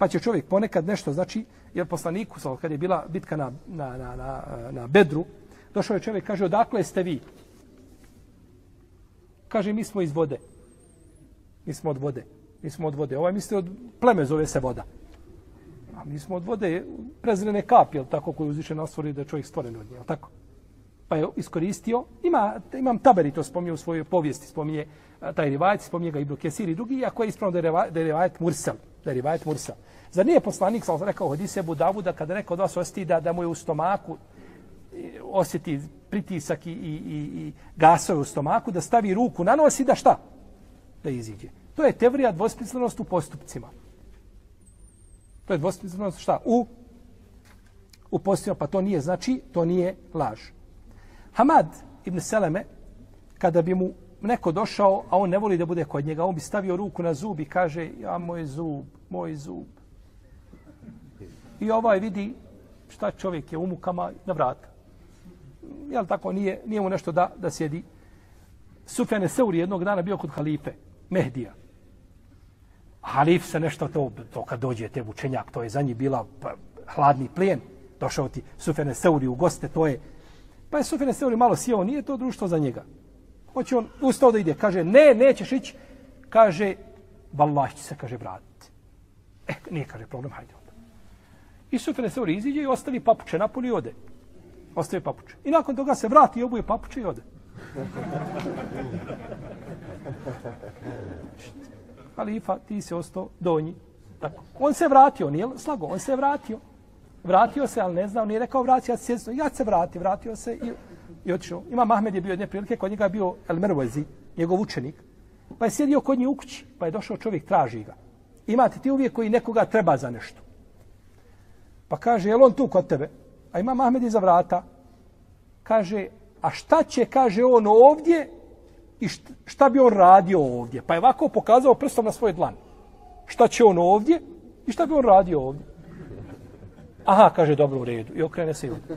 Pa će čovjek ponekad nešto, znači, jer poslaniku, kad je bila bitka na, na, na, na, na Bedru, došao je čovjek, kaže, odakle ste vi? Kaže, mi smo iz vode. Mi smo od vode. Mi smo od vode. Ovaj misli od pleme zove se voda. A mi smo od vode prezrene kapi, jel tako, koju uzviše nas stvori da je čovjek stvoren od nje, jel tako? Pa je iskoristio, ima, imam Taberi to spominje u svojoj povijesti, spominje taj rivajet, spominje ga Ibn Kesir i drugi, ako je ispravno da je rivajet, Mursel, da je rivajet Mursel. Zar nije poslanik, sam rekao, hodi se Budavuda, kada neko od vas osjeti da, da mu je u stomaku, osjeti pritisak i, i, i, i gasove u stomaku, da stavi ruku na nos i da šta? Da iziđe. To je teorija dvosmislenost u postupcima. To je dvosmislenost šta? U, u postupcima, pa to nije, znači, to nije laž. Hamad ibn Seleme, kada bi mu neko došao, a on ne voli da bude kod njega, on bi stavio ruku na zub i kaže, ja, moj zub, moj zub. I ovaj vidi šta čovjek je u mukama na vrata. Jel tako, nije, nije mu nešto da, da sjedi. Sufjane Seuri jednog dana bio kod halife, Mehdija. Halif se nešto to, to kad dođe te učenjak, to je za njih bila pa, hladni plijen. Došao ti Sufjane Seuri u goste, to je... Pa je Sufjane Seuri malo sjeo, nije to društvo za njega. Hoće on ustao da ide. Kaže, ne, nećeš ići. Kaže, vallahi će se, kaže, vratiti. E, nije, kaže, problem, hajde onda. I Sufjane Seuri iziđe i ostavi papuče napolje i ode. Ostavi papuče. I nakon toga se vrati i obuje papuče i ode. Halifa, ti se ostao donji. Tako. On se vratio, nije slago, on se vratio. Vratio se, ali ne znao, nije rekao vratio, ja se, ja se vrati, vratio se i, i otišao. Ima Mahmed je bio jedne prilike, kod njega je bio El Mervezi, njegov učenik. Pa je sjedio kod nje u kući, pa je došao čovjek, traži ga. Imate ti uvijek koji nekoga treba za nešto. Pa kaže, je on tu kod tebe? A ima Mahmed iza vrata. Kaže, a šta će, kaže on ovdje i šta bi on radio ovdje? Pa je ovako pokazao prstom na svoj dlan. Šta će on ovdje i šta bi on radio ovdje? Aha, kaže, dobro u redu. I okrene se i ovdje.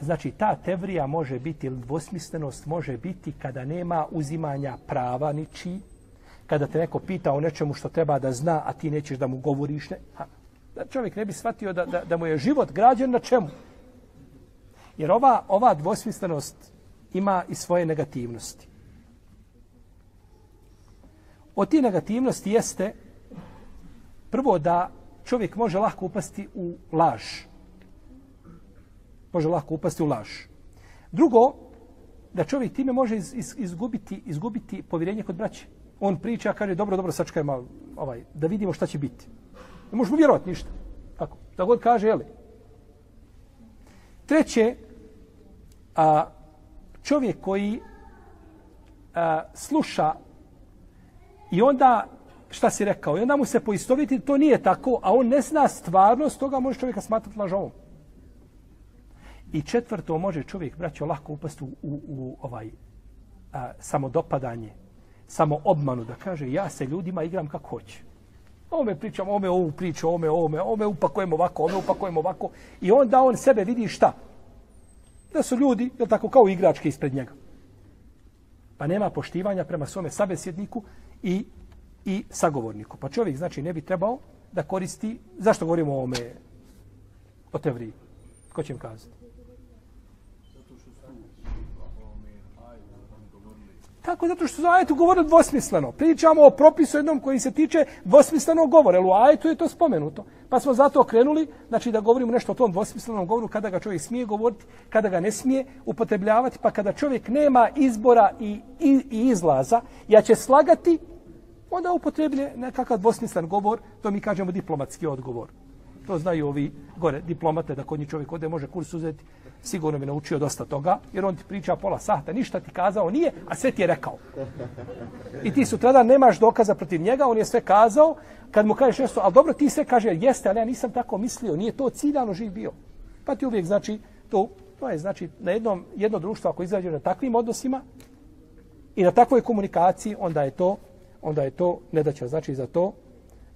Znači, ta tevrija može biti, ili dvosmislenost može biti kada nema uzimanja prava niči, kada te neko pita o nečemu što treba da zna, a ti nećeš da mu govoriš. Ne. Ha, da čovjek ne bi shvatio da, da, da mu je život građen na čemu. Jer ova, ova dvosmislenost ima i svoje negativnosti. Od ti negativnosti jeste prvo da čovjek može lahko upasti u laž. Može lahko upasti u laž. Drugo, da čovjek time može iz, iz, izgubiti, izgubiti povjerenje kod braće. On priča, kaže, dobro, dobro, sačekaj malo, ovaj, da vidimo šta će biti. Ne možemo vjerovati ništa. Tako, da god kaže, jeli. Treće, a, čovjek koji a, sluša i onda šta si rekao, i onda mu se poistoviti, to nije tako, a on ne zna stvarnost, toga može čovjeka smatrati lažovom. I četvrto, može čovjek, braćo, lako upasti u, u, u ovaj a, samodopadanje, samo obmanu, da kaže, ja se ljudima igram kako hoće. Ome pričam, ome ovu priču, ome, ome, ome upakujem ovako, ome upakujem ovako. I onda on sebe vidi šta? Da su ljudi, je tako, kao igračke ispred njega. Pa nema poštivanja prema svome sabesjedniku i, i sagovorniku. Pa čovjek, znači, ne bi trebao da koristi, zašto govorimo o ome, o tevriji? Ko će im kazati? Kako? zato što su ajetu govorili dvosmisleno. Pričamo o propisu jednom koji se tiče dvosmislenog govora. U ajetu je to spomenuto. Pa smo zato krenuli znači da govorimo nešto o tom dvosmislenom govoru kada ga čovjek smije govoriti, kada ga ne smije upotrebljavati, pa kada čovjek nema izbora i, i, i izlaza, ja će slagati, onda upotreblje nekakav dvosmislen govor, to mi kažemo diplomatski odgovor. To znaju ovi gore diplomate da kod njih čovjek ode može kurs uzeti sigurno bi naučio dosta toga, jer on ti priča pola sahta, ništa ti kazao nije, a sve ti je rekao. I ti sutradan nemaš dokaza protiv njega, on je sve kazao, kad mu kažeš nešto, ali dobro ti sve kaže, jeste, ali ja nisam tako mislio, nije to ciljano živ bio. Pa ti uvijek znači, to, to je znači, na jednom, jedno društvo ako izađe na takvim odnosima i na takvoj komunikaciji, onda je to, onda je to ne da će znači za to,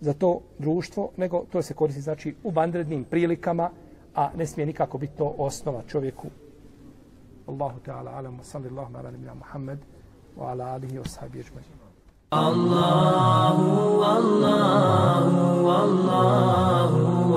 za to društvo, nego to se koristi znači u vanrednim prilikama, a ne smije nikako biti to osnova čovjeku. Allahu ta'ala alam, sallallahu ala nabina Muhammed, wa ala alihi wa sahbihi ajma'in. Allahu, Allahu, Allahu,